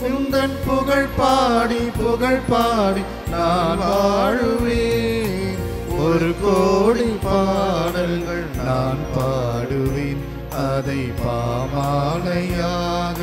உந்தன் புகழ் பாடி புகழ் பாடி நான் வாழுவேன் ஒரு கோடி பாடல்கள் நான் பாடுவேன். அதை பாமாலையாக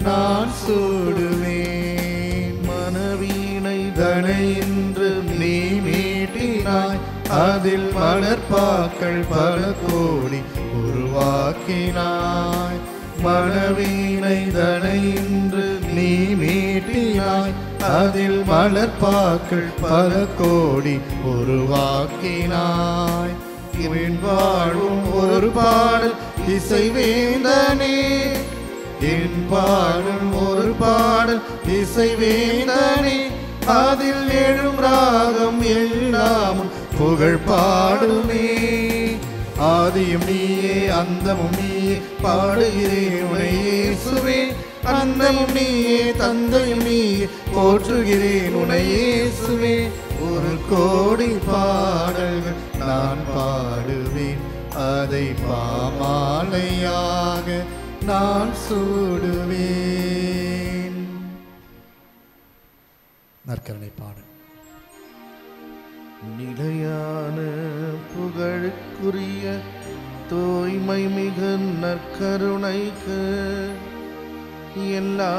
நான் சூடுவேன். மனவீணை தனை என்று நீ மீட்டினாய். அதில் மலர்பாக்கள் பல கோடி உருவாக்கினாய். மனவீணை தனை என்று நீ மீட்டினாய். அதில் மலர்பாக்கள் பல கோடி உருவாக்கினாய். இவன் வாழும் ஒரு பாடல் இசைவேந்தனே என் பாடும் ஒரு பாடல் இசைவேந்தனே அதில் எழும் ராகம் எல்லாமும் புகழ் பாடுமே. ஆதியும் நீயே அந்தமும் நீயே பாடுகிறேன் உனையே இயேசுவே. அந்தமும் நீயே தந்தையும் நீயே போற்றுகிறேன் உனை இயேசுவே. ஒரு கோடி பாடல்கள் நான் பாடுவேன். அதை பாமாலையாக நான் சூடுவேன். நற்கரணை பாடு நிலையான புகழுக்குரிய தூய்மை மிகு நற்கருணைக்கு எல்லா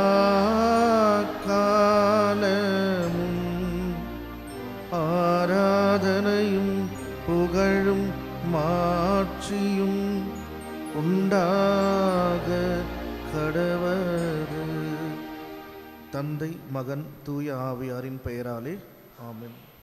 காலமும் ஆராதனையும் புகழும் மாட்சியும் உண்டாக கடவது தந்தை மகன் தூய ஆவியாரின் பெயராலே ஆமின்.